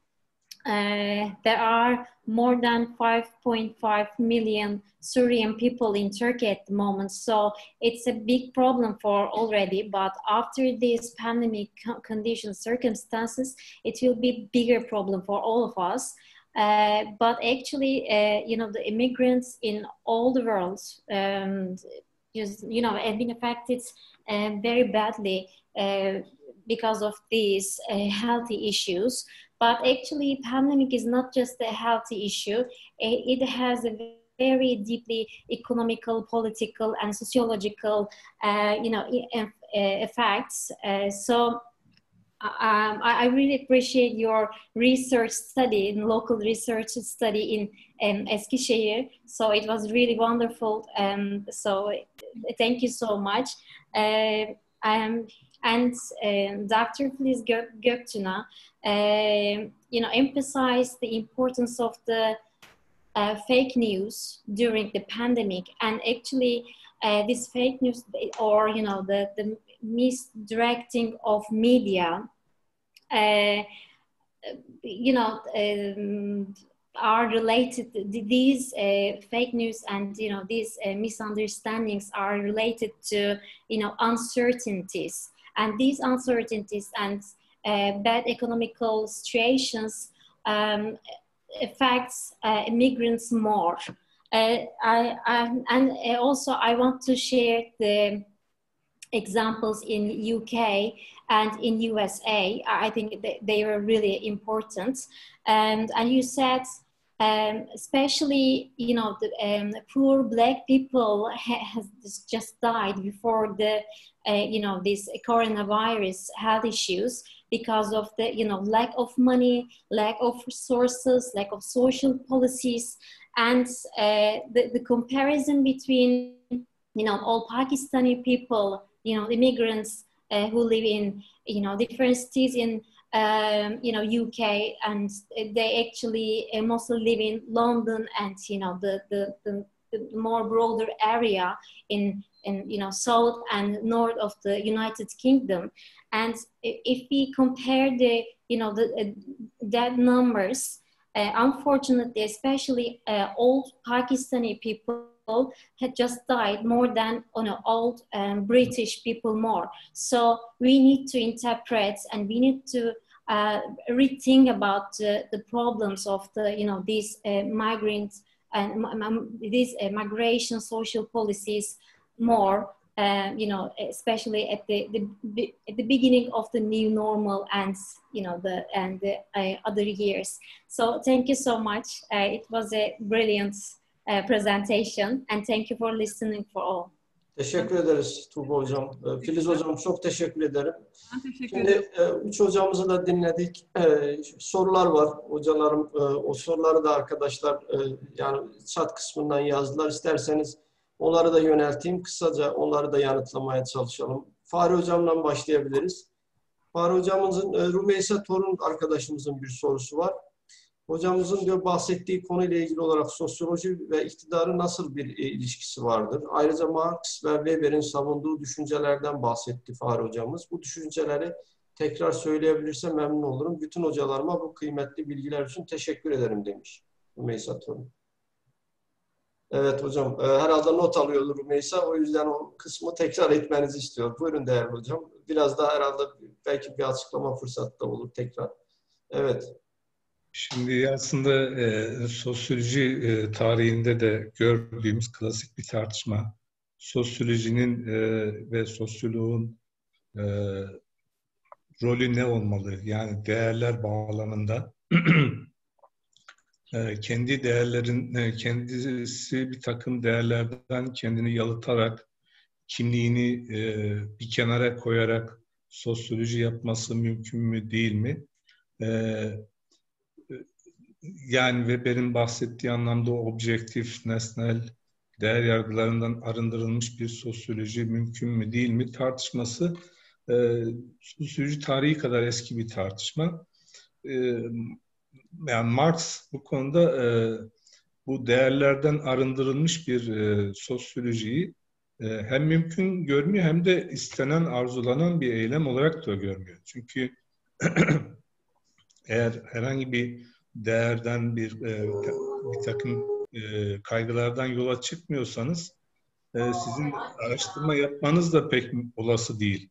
uh, there are more than 5.5 million Syrian people in Turkey at the moment. So it's a big problem for already. But after these pandemic conditions, circumstances, it will be bigger problem for all of us. Uh, but actually, uh, you know, the immigrants in all the world, um, just you know, have been affected uh, very badly uh, because of these healthy issues. But actually, pandemic is not just a healthy issue. It has a very deeply economical, political, and sociological, uh, you know, effects. Uh, so. Um, I, I, really appreciate your research study, in local research study in um, Eskişehir. So it was really wonderful. Um, so thank you so much. Uh, um, and uh, Dr. Filiz Gök Göktuna, uh, you know, emphasize the importance of the uh, fake news during the pandemic, and actually, uh, this fake news or you know the the misdirecting of media, uh, you know. Um, are related these uh, fake news and you know these uh, misunderstandings are related to you know uncertainties and these uncertainties and bad economical situations um, affects uh, immigrants more. Uh, I, I, and also I want to share the examples in UK and in USA. I think they, they are really important. And, and you said um, especially you know the um, poor black people has just died before the uh, you know this coronavirus health issues because of the you know lack of money lack of resources lack of social policies and uh, the, the comparison between you know all pakistani people you know immigrants uh, who live in you know different cities in um, you know UK and they actually uh, mostly live in London and you know the, the, the more broader area in in you know south and north of the United Kingdom and if we compare the you know the uh, that numbers uh, unfortunately especially uh, old Pakistani people had just died more than you know, old um, British people more. So we need to interpret and we need to uh, rethink about uh, the problems of the, you know, these uh, migrants and these uh, migration social policies more. Um, you know, especially at the, the at the beginning of the new normal and you know the and the uh, other years. So thank you so much. it was a brilliant presentation, and thank you for listening for all. Teşekkür ederiz Tuğba Hocam. Ee, Filiz Hocam çok teşekkür ederim. Ben teşekkür Şimdi ederim. e, üç hocamızı da dinledik. Ee, sorular var. Hocalarım e, o soruları da arkadaşlar e, yani chat kısmından yazdılar. İsterseniz onları da yönelteyim. Kısaca onları da yanıtlamaya çalışalım. Fahri Hocam'dan başlayabiliriz. Fahri Hocamızın Rumeysa Torun arkadaşımızın bir sorusu var. Hocamızın diyor bahsettiği konuyla ilgili olarak sosyoloji ve iktidarın nasıl bir e, ilişkisi vardır? Ayrıca Marx ve Weber'in savunduğu düşüncelerden bahsetti Fahri hocamız. Bu düşünceleri tekrar söyleyebilirse memnun olurum. Bütün hocalarıma bu kıymetli bilgiler için teşekkür ederim demiş Rümeysa Torun. Evet hocam, e, herhalde not alıyor Rümeysa. O yüzden o kısmı tekrar etmenizi istiyor. Buyurun değerli hocam. Biraz daha herhalde belki bir açıklama fırsatı da olur tekrar. Evet. Şimdi aslında e, sosyoloji e, tarihinde de gördüğümüz klasik bir tartışma. Sosyolojinin e, ve sosyoloğun e, rolü ne olmalı? Yani değerler bağlamında e, kendi değerlerin, e, kendisi bir takım değerlerden kendini yalıtarak kimliğini e, bir kenara koyarak sosyoloji yapması mümkün mü değil mi? E, yani Weber'in bahsettiği anlamda objektif, nesnel, değer yargılarından arındırılmış bir sosyoloji mümkün mü değil mi tartışması e, sosyoloji tarihi kadar eski bir tartışma. E, yani Marx bu konuda e, bu değerlerden arındırılmış bir e, sosyolojiyi e, hem mümkün görmüyor hem de istenen, arzulanan bir eylem olarak da görmüyor. Çünkü eğer herhangi bir değerden bir, e, bir takım e, kaygılardan yola çıkmıyorsanız e, sizin araştırma yapmanız da pek olası değil.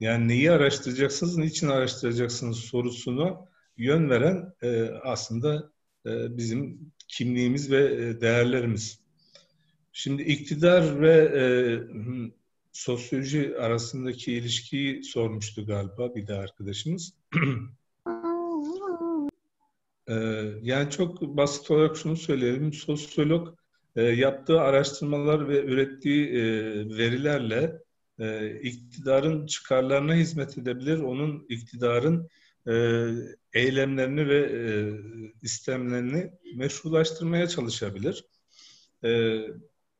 Yani neyi araştıracaksınız, niçin araştıracaksınız sorusunu yön veren e, aslında e, bizim kimliğimiz ve e, değerlerimiz. Şimdi iktidar ve e, sosyoloji arasındaki ilişkiyi sormuştu galiba bir de arkadaşımız. e, yani çok basit olarak şunu söyleyelim. Sosyolog e, yaptığı araştırmalar ve ürettiği e, verilerle e, iktidarın çıkarlarına hizmet edebilir. Onun iktidarın eylemlerini ve istemlerini meşrulaştırmaya çalışabilir.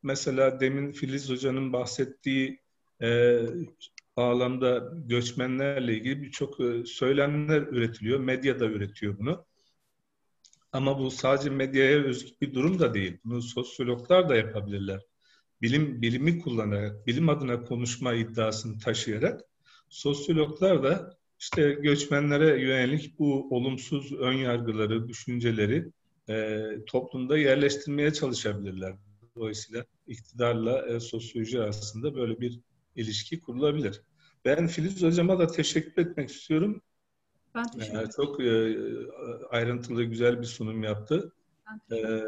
Mesela demin Filiz Hoca'nın bahsettiği bağlamda göçmenlerle ilgili birçok söylemler üretiliyor. Medya da üretiyor bunu. Ama bu sadece medyaya özgü bir durum da değil. Bunu sosyologlar da yapabilirler. Bilim bilimi kullanarak, bilim adına konuşma iddiasını taşıyarak sosyologlar da işte göçmenlere yönelik bu olumsuz ön yargıları, düşünceleri e, toplumda yerleştirmeye çalışabilirler. Dolayısıyla iktidarla e, sosyoloji arasında böyle bir ilişki kurulabilir. Ben Filiz Hocam'a da teşekkür etmek istiyorum. Ben teşekkür ederim. Çok e, ayrıntılı, güzel bir sunum yaptı. E,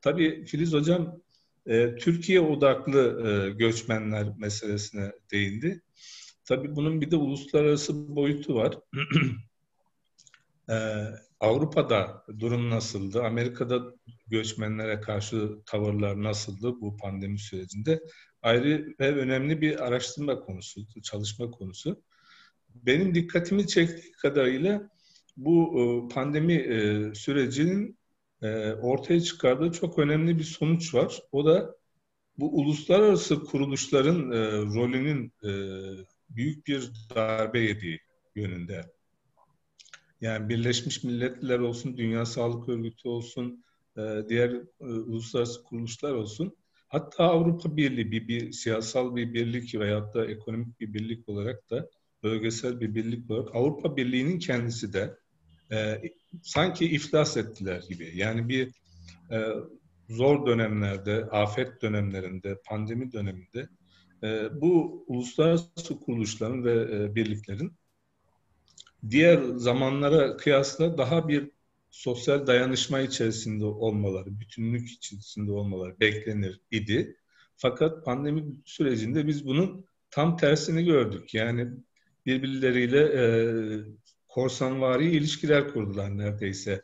tabii Filiz Hocam e, Türkiye odaklı e, göçmenler meselesine değindi. Tabii bunun bir de uluslararası boyutu var. ee, Avrupa'da durum nasıldı? Amerika'da göçmenlere karşı tavırlar nasıldı bu pandemi sürecinde? Ayrı ve önemli bir araştırma konusu, çalışma konusu. Benim dikkatimi çektiği kadarıyla bu e, pandemi e, sürecinin e, ortaya çıkardığı çok önemli bir sonuç var. O da bu uluslararası kuruluşların rolünün büyük bir darbe yediği yönünde. Yani Birleşmiş Milletler olsun, Dünya Sağlık Örgütü olsun, diğer uluslararası kuruluşlar olsun. Hatta Avrupa Birliği bir, bir siyasal bir birlik veyahut da ekonomik bir birlik olarak da bölgesel bir birlik olarak Avrupa Birliği'nin kendisi de e, sanki iflas ettiler gibi. Yani bir e, zor dönemlerde, afet dönemlerinde, pandemi döneminde e, bu uluslararası kuruluşların ve e, birliklerin diğer zamanlara kıyasla daha bir sosyal dayanışma içerisinde olmaları, bütünlük içerisinde olmaları beklenir idi. Fakat pandemi sürecinde biz bunun tam tersini gördük. Yani birbirleriyle e, korsanvari ilişkiler kurdular neredeyse.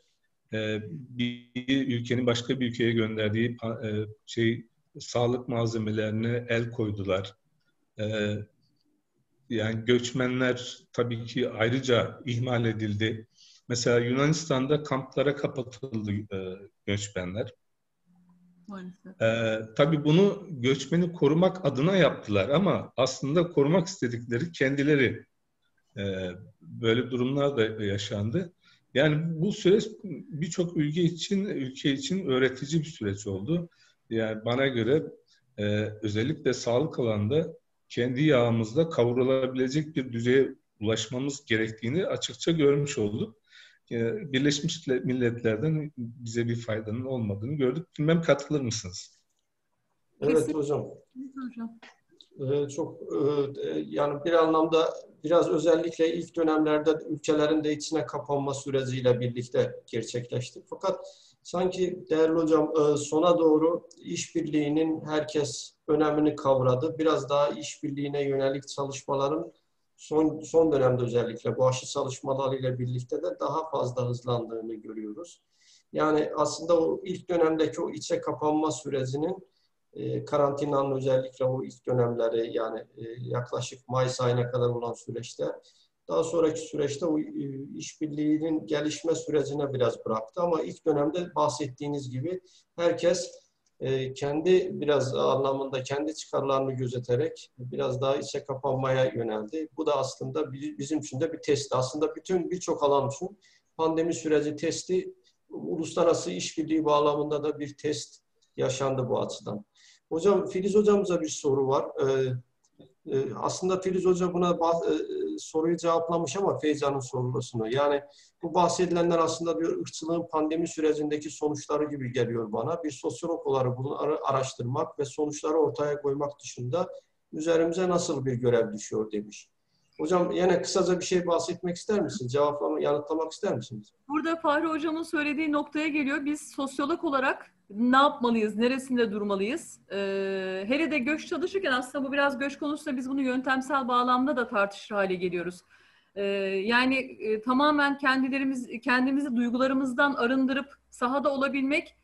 E, bir ülkenin başka bir ülkeye gönderdiği e, şey sağlık malzemelerine el koydular. Ee, yani göçmenler tabii ki ayrıca ihmal edildi. Mesela Yunanistan'da kamplara kapatıldı e, göçmenler. Ee, tabii bunu göçmeni korumak adına yaptılar ama aslında korumak istedikleri kendileri. Ee, böyle durumlar da yaşandı. Yani bu süreç birçok ülke için ülke için öğretici bir süreç oldu. Yani bana göre e, özellikle sağlık alanında kendi yağımızda kavrulabilecek bir düzeye ulaşmamız gerektiğini açıkça görmüş olduk. E, Birleşmiş Milletler'den bize bir faydanın olmadığını gördük. Bilmem katılır mısınız? Evet hocam. hocam. Ee, çok e, yani bir anlamda biraz özellikle ilk dönemlerde ülkelerin de içine kapanma süreciyle birlikte gerçekleşti. Fakat sanki değerli hocam e, sona doğru işbirliğinin herkes önemini kavradı. Biraz daha işbirliğine yönelik çalışmaların son son dönemde özellikle bu aşı çalışmalarıyla birlikte de daha fazla hızlandığını görüyoruz. Yani aslında o ilk dönemdeki o içe kapanma sürecinin e, karantinanın özellikle o ilk dönemleri yani e, yaklaşık Mayıs ayına kadar olan süreçte Daha sonraki süreçte o işbirliğinin gelişme sürecine biraz bıraktı ama ilk dönemde bahsettiğiniz gibi herkes kendi biraz anlamında kendi çıkarlarını gözeterek biraz daha içe kapanmaya yöneldi. Bu da aslında bizim için de bir test. Aslında bütün birçok alan için pandemi süreci testi uluslararası işbirliği bağlamında da bir test yaşandı bu açıdan. Hocam Filiz hocamıza bir soru var. Ee, e, aslında Filiz hoca buna e, soruyu cevaplamış ama Feyza'nın sorusunu. Yani bu bahsedilenler aslında bir ırkçılığın pandemi sürecindeki sonuçları gibi geliyor bana. Bir sosyolog olarak bunu araştırmak ve sonuçları ortaya koymak dışında üzerimize nasıl bir görev düşüyor demiş. Hocam yine kısaca bir şey bahsetmek ister misiniz? Cevaplama, yanıtlamak ister misiniz? Burada Fahri Hocam'ın söylediği noktaya geliyor. Biz sosyolog olarak ne yapmalıyız, neresinde durmalıyız? Ee, hele de göç çalışırken aslında bu biraz göç konusunda biz bunu yöntemsel bağlamda da tartışır hale geliyoruz. Ee, yani e, tamamen kendilerimiz, kendimizi duygularımızdan arındırıp sahada olabilmek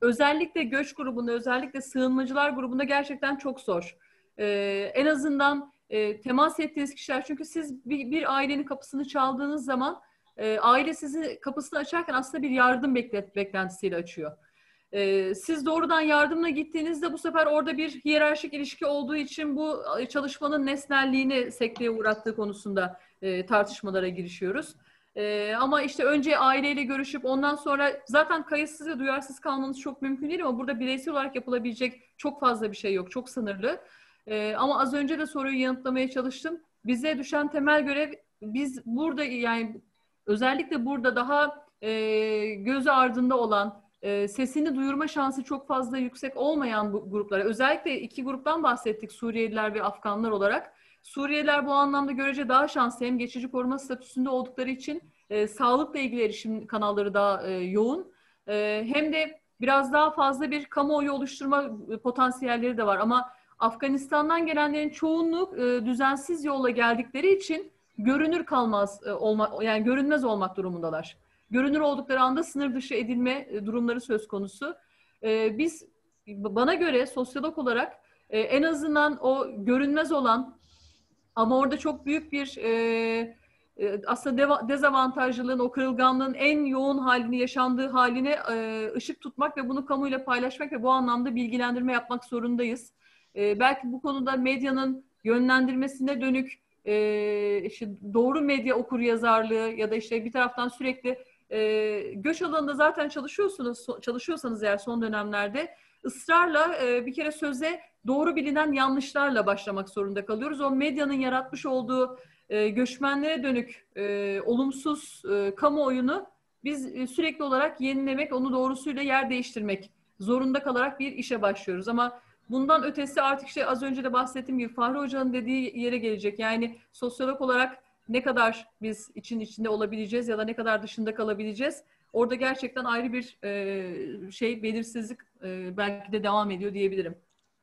özellikle göç grubunda, özellikle sığınmacılar grubunda gerçekten çok zor. Ee, en azından e, temas ettiğiniz kişiler çünkü siz bir, bir ailenin kapısını çaldığınız zaman e, aile sizi kapısını açarken aslında bir yardım beklet, beklentisiyle açıyor. E, siz doğrudan yardımla gittiğinizde bu sefer orada bir hiyerarşik ilişki olduğu için bu e, çalışmanın nesnelliğini sekteye uğrattığı konusunda e, tartışmalara girişiyoruz. E, ama işte önce aileyle görüşüp ondan sonra zaten kayıtsız ve duyarsız kalmanız çok mümkün değil ama burada bireysel olarak yapılabilecek çok fazla bir şey yok, çok sınırlı. E, ama az önce de soruyu yanıtlamaya çalıştım. Bize düşen temel görev biz burada yani özellikle burada daha e, ardında olan e, sesini duyurma şansı çok fazla yüksek olmayan bu gruplara özellikle iki gruptan bahsettik Suriyeliler ve Afganlar olarak. Suriyeliler bu anlamda görece daha şanslı hem geçici koruma statüsünde oldukları için e, sağlıkla ilgili erişim kanalları daha e, yoğun. E, hem de biraz daha fazla bir kamuoyu oluşturma potansiyelleri de var ama Afganistan'dan gelenlerin çoğunluk e, düzensiz yolla geldikleri için görünür kalmaz e, olma yani görünmez olmak durumundalar. Görünür oldukları anda sınır dışı edilme e, durumları söz konusu. E, biz bana göre sosyolog olarak e, en azından o görünmez olan ama orada çok büyük bir aslında dezavantajlılığın, o kırılganlığın en yoğun halini, yaşandığı haline ışık tutmak ve bunu kamuyla paylaşmak ve bu anlamda bilgilendirme yapmak zorundayız. Belki bu konuda medyanın yönlendirmesine dönük işte doğru medya okur yazarlığı ya da işte bir taraftan sürekli e, göç alanında zaten çalışıyorsunuz, çalışıyorsanız eğer son dönemlerde ısrarla e, bir kere söze doğru bilinen yanlışlarla başlamak zorunda kalıyoruz. O medyanın yaratmış olduğu e, göçmenlere dönük e, olumsuz e, kamuoyunu biz e, sürekli olarak yenilemek, onu doğrusuyla yer değiştirmek zorunda kalarak bir işe başlıyoruz. Ama Bundan ötesi artık işte az önce de bahsettiğim gibi Fahri Hoca'nın dediği yere gelecek. Yani sosyolog olarak ne kadar biz için içinde olabileceğiz ya da ne kadar dışında kalabileceğiz. Orada gerçekten ayrı bir e, şey belirsizlik e, belki de devam ediyor diyebilirim.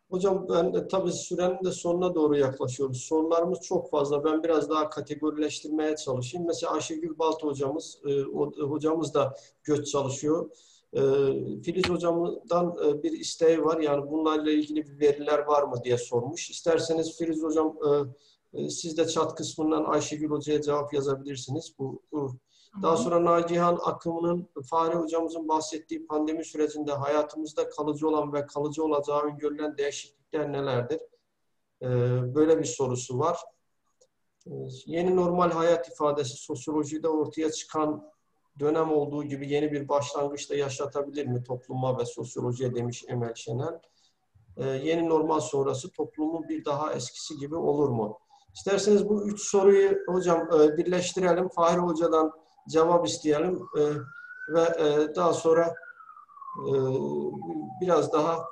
Hocam ben de tabii sürenin de sonuna doğru yaklaşıyoruz. Sorularımız çok fazla. Ben biraz daha kategorileştirmeye çalışayım. Mesela Ayşegül Balt hocamız, e, hocamız da göç çalışıyor. E, Filiz hocamdan e, bir isteği var. Yani bunlarla ilgili bir veriler var mı diye sormuş. İsterseniz Filiz hocam e, siz de chat kısmından Ayşegül hocaya cevap yazabilirsiniz. Bu, bu. Daha sonra Nacihan akımının Fahri hocamızın bahsettiği pandemi sürecinde hayatımızda kalıcı olan ve kalıcı olacağı öngörülen değişiklikler nelerdir? Ee, böyle bir sorusu var. Ee, yeni normal hayat ifadesi sosyolojide ortaya çıkan dönem olduğu gibi yeni bir başlangıçta yaşatabilir mi topluma ve sosyolojiye demiş Emel Şenel. Ee, yeni normal sonrası toplumun bir daha eskisi gibi olur mu? İsterseniz bu üç soruyu hocam e, birleştirelim. Fahri Hoca'dan cevap isteyelim e, ve e, daha sonra e, biraz daha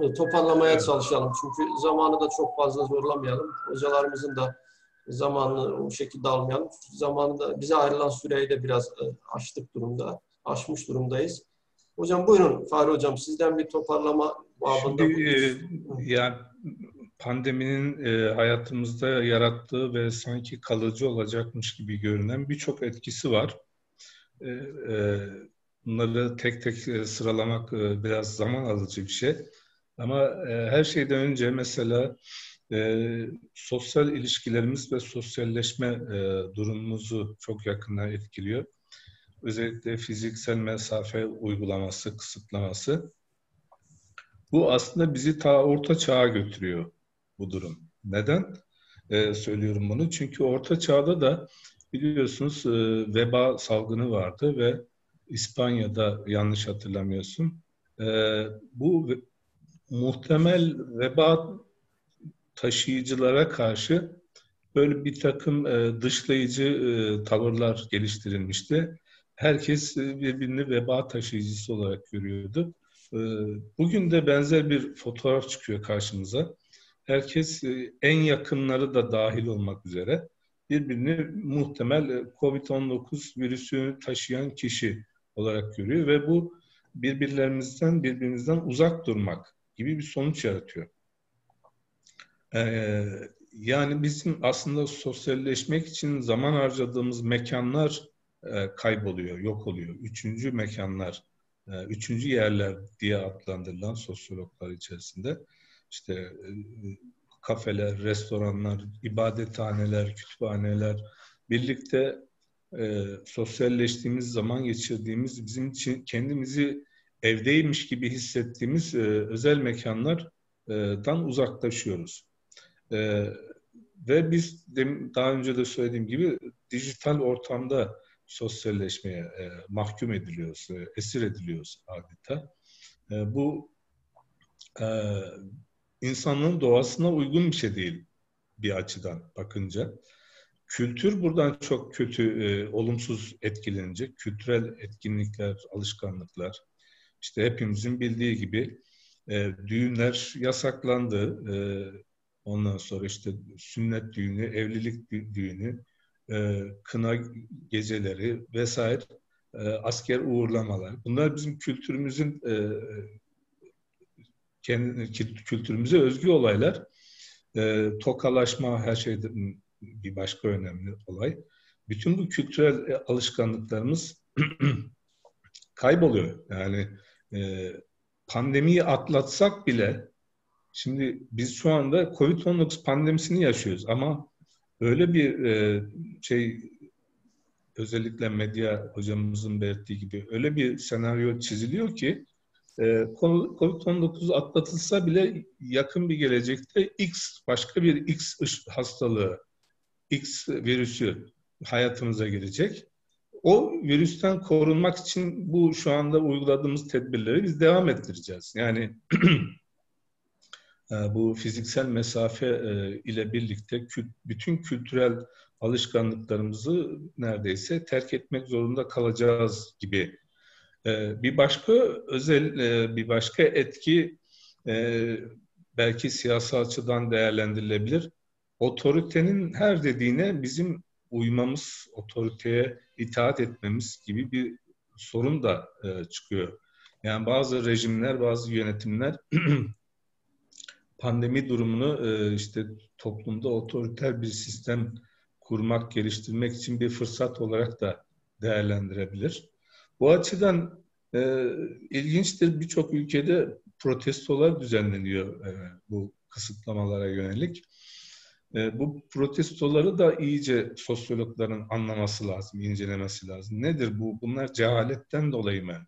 e, toparlamaya çalışalım. Çünkü zamanı da çok fazla zorlamayalım. Hocalarımızın da zamanını o şekilde almayalım. Zamanında bize ayrılan süreyi de biraz e, aştık durumda, aşmış durumdayız. Hocam buyurun Fahri Hocam sizden bir toparlama babında. Şimdi, e, yani pandeminin e, hayatımızda yarattığı ve sanki kalıcı olacakmış gibi görünen birçok etkisi var. E, e, bunları tek tek e, sıralamak e, biraz zaman alıcı bir şey. Ama e, her şeyden önce mesela e, sosyal ilişkilerimiz ve sosyalleşme e, durumumuzu çok yakından etkiliyor. Özellikle fiziksel mesafe uygulaması, kısıtlaması. Bu aslında bizi ta orta çağa götürüyor bu durum. Neden e, söylüyorum bunu? Çünkü orta çağda da biliyorsunuz e, veba salgını vardı ve İspanya'da yanlış hatırlamıyorsun. E, bu muhtemel veba taşıyıcılara karşı böyle bir takım e, dışlayıcı e, tavırlar geliştirilmişti. Herkes e, birbirini veba taşıyıcısı olarak görüyordu. E, bugün de benzer bir fotoğraf çıkıyor karşımıza. Herkes e, en yakınları da dahil olmak üzere birbirini muhtemel e, COVID-19 virüsünü taşıyan kişi olarak görüyor ve bu birbirlerimizden birbirimizden uzak durmak gibi bir sonuç yaratıyor. Ee, yani bizim aslında sosyalleşmek için zaman harcadığımız mekanlar e, kayboluyor, yok oluyor. Üçüncü mekanlar, e, üçüncü yerler diye adlandırılan sosyologlar içerisinde işte e, kafeler, restoranlar, ibadethaneler, kütüphaneler, birlikte e, sosyalleştiğimiz zaman geçirdiğimiz, bizim için kendimizi evdeymiş gibi hissettiğimiz e, özel mekanlardan uzaklaşıyoruz. E, ve biz daha önce de söylediğim gibi dijital ortamda sosyalleşmeye e, mahkum ediliyoruz, e, esir ediliyoruz adeta. E, bu e, insanlığın doğasına uygun bir şey değil bir açıdan bakınca. Kültür buradan çok kötü, e, olumsuz etkilenecek. Kültürel etkinlikler, alışkanlıklar. İşte hepimizin bildiği gibi e, düğünler yasaklandı. E, ondan sonra işte sünnet düğünü, evlilik düğünü, e, kına geceleri vesaire, e, asker uğurlamalar. Bunlar bizim kültürümüzün e, kendi kültürümüze özgü olaylar. E, tokalaşma her şeyden bir başka önemli olay. Bütün bu kültürel alışkanlıklarımız kayboluyor. Yani e, pandemiyi atlatsak bile şimdi biz şu anda Covid-19 pandemisini yaşıyoruz ama öyle bir e, şey özellikle medya hocamızın belirttiği gibi öyle bir senaryo çiziliyor ki e, Covid-19 atlatılsa bile yakın bir gelecekte X başka bir X hastalığı, X virüsü hayatımıza girecek. O virüsten korunmak için bu şu anda uyguladığımız tedbirleri biz devam ettireceğiz. Yani e, bu fiziksel mesafe e, ile birlikte bütün kültürel alışkanlıklarımızı neredeyse terk etmek zorunda kalacağız gibi ee, bir başka özel, e, bir başka etki e, belki siyasal açıdan değerlendirilebilir. Otoritenin her dediğine bizim uymamız, otoriteye itaat etmemiz gibi bir sorun da e, çıkıyor. Yani bazı rejimler, bazı yönetimler pandemi durumunu işte toplumda otoriter bir sistem kurmak, geliştirmek için bir fırsat olarak da değerlendirebilir. Bu açıdan e, ilginçtir birçok ülkede protestolar düzenleniyor e, bu kısıtlamalara yönelik. E, bu protestoları da iyice sosyologların anlaması lazım, incelemesi lazım. Nedir bu? Bunlar cehaletten dolayı mı?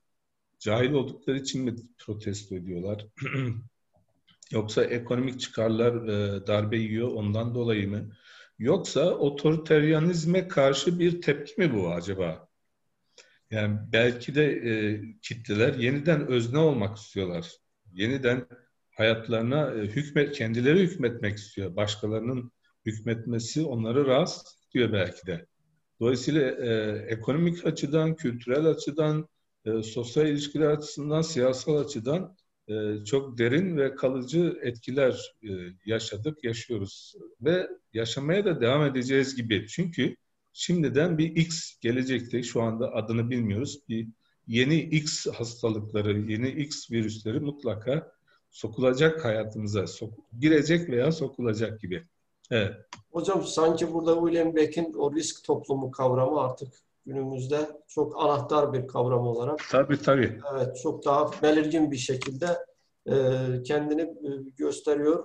Cahil oldukları için mi protesto ediyorlar? Yoksa ekonomik çıkarlar e, darbe yiyor ondan dolayı mı? Yoksa otoriteryanizme karşı bir tepki mi bu acaba? Yani belki de e, kitleler yeniden özne olmak istiyorlar. Yeniden hayatlarına e, hükmet, kendileri hükmetmek istiyor. Başkalarının hükmetmesi onları rahatsız ediyor belki de. Dolayısıyla e, ekonomik açıdan, kültürel açıdan, e, sosyal ilişkiler açısından, siyasal açıdan e, çok derin ve kalıcı etkiler e, yaşadık, yaşıyoruz. Ve yaşamaya da devam edeceğiz gibi. Çünkü şimdiden bir X gelecekte şu anda adını bilmiyoruz. Bir yeni X hastalıkları, yeni X virüsleri mutlaka sokulacak hayatımıza. Sok girecek veya sokulacak gibi. Evet. Hocam sanki burada William Beck'in o risk toplumu kavramı artık günümüzde çok anahtar bir kavram olarak. Tabii tabii. Evet, çok daha belirgin bir şekilde kendini gösteriyor.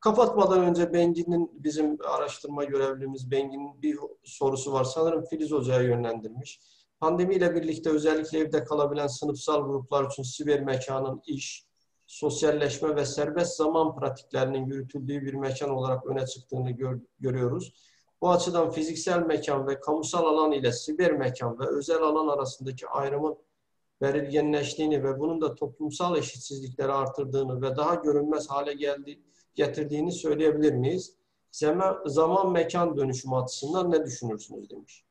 Kapatmadan önce Bengi'nin bizim araştırma görevlimiz Bengi'nin bir sorusu var. Sanırım Filiz Hoca'ya yönlendirmiş. Pandemiyle birlikte özellikle evde kalabilen sınıfsal gruplar için siber mekanın iş, sosyalleşme ve serbest zaman pratiklerinin yürütüldüğü bir mekan olarak öne çıktığını gör, görüyoruz. Bu açıdan fiziksel mekan ve kamusal alan ile siber mekan ve özel alan arasındaki ayrımın belirginleştiğini ve bunun da toplumsal eşitsizlikleri artırdığını ve daha görünmez hale geldi, getirdiğini söyleyebilir miyiz? Zaman, zaman mekan dönüşümü açısından ne düşünürsünüz demiş.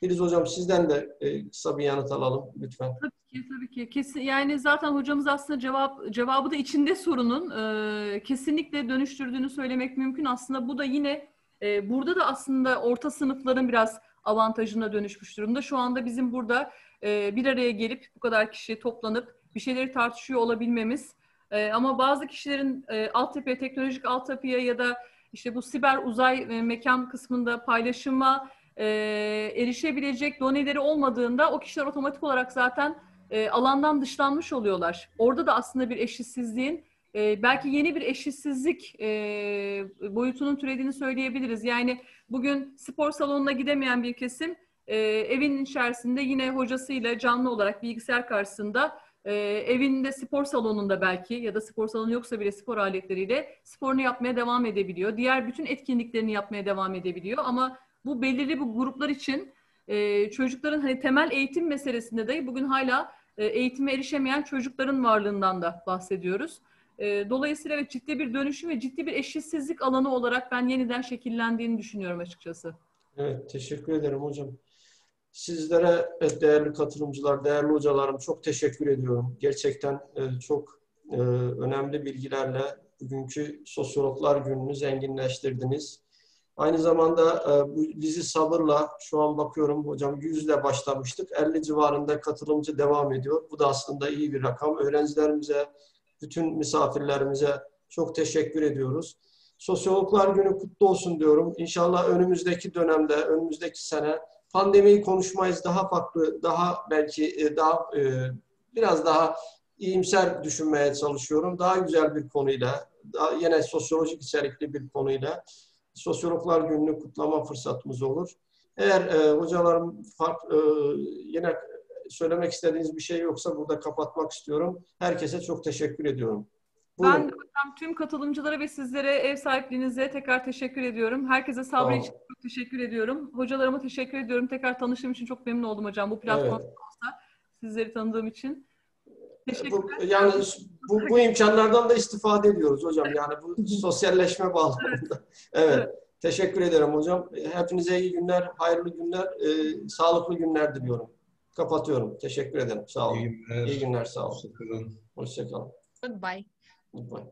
Filiz Hocam sizden de e, kısa bir yanıt alalım lütfen. Tabii ki, tabii ki. Kesin, yani zaten hocamız aslında cevap cevabı da içinde sorunun e, kesinlikle dönüştürdüğünü söylemek mümkün. Aslında bu da yine e, burada da aslında orta sınıfların biraz avantajına dönüşmüş durumda. Şu anda bizim burada e, bir araya gelip bu kadar kişi toplanıp bir şeyleri tartışıyor olabilmemiz e, ama bazı kişilerin e, altyapıya, teknolojik altyapıya ya da işte bu siber uzay e, mekan kısmında paylaşıma e, erişebilecek doneleri olmadığında o kişiler otomatik olarak zaten e, alandan dışlanmış oluyorlar. Orada da aslında bir eşitsizliğin e, belki yeni bir eşitsizlik e, boyutunun türediğini söyleyebiliriz. Yani bugün spor salonuna gidemeyen bir kesim e, evin içerisinde yine hocasıyla canlı olarak bilgisayar karşısında e, evinde spor salonunda belki ya da spor salonu yoksa bile spor aletleriyle sporunu yapmaya devam edebiliyor. Diğer bütün etkinliklerini yapmaya devam edebiliyor ama bu belirli bu gruplar için e, çocukların hani temel eğitim meselesinde de bugün hala e, eğitime erişemeyen çocukların varlığından da bahsediyoruz. E, dolayısıyla evet, ciddi bir dönüşüm ve ciddi bir eşitsizlik alanı olarak ben yeniden şekillendiğini düşünüyorum açıkçası. Evet, teşekkür ederim hocam. Sizlere evet, değerli katılımcılar, değerli hocalarım çok teşekkür ediyorum. Gerçekten e, çok e, önemli bilgilerle bugünkü Sosyologlar Günü'nü zenginleştirdiniz. Aynı zamanda e, bu bizi sabırla, şu an bakıyorum hocam 100 ile başlamıştık. 50 civarında katılımcı devam ediyor. Bu da aslında iyi bir rakam. Öğrencilerimize, bütün misafirlerimize çok teşekkür ediyoruz. Sosyologlar Günü kutlu olsun diyorum. İnşallah önümüzdeki dönemde, önümüzdeki sene pandemiyi konuşmayız. Daha farklı, daha belki daha biraz daha iyimser düşünmeye çalışıyorum. Daha güzel bir konuyla, daha yine sosyolojik içerikli bir konuyla Sosyologlar Günü'nü kutlama fırsatımız olur. Eğer e, hocalarım fark, e, yine söylemek istediğiniz bir şey yoksa burada kapatmak istiyorum. Herkese çok teşekkür ediyorum. Buyurun. Ben de hocam tüm katılımcılara ve sizlere ev sahipliğinize tekrar teşekkür ediyorum. Herkese sabrı tamam. için çok teşekkür ediyorum. Hocalarıma teşekkür ediyorum. Tekrar tanıştığım için çok memnun oldum hocam. Bu platformda evet. olsa sizleri tanıdığım için. Bu, yani bu, bu imkanlardan da istifade ediyoruz hocam. Yani bu sosyalleşme bağlamında. Evet. evet. Teşekkür ederim hocam. Hepinize iyi günler, hayırlı günler, e, sağlıklı günler diliyorum. Kapatıyorum. Teşekkür ederim. Sağ olun. İyi günler. İyi günler sağ olun. Hoşçakalın. Hoşçakalın. Goodbye. Goodbye.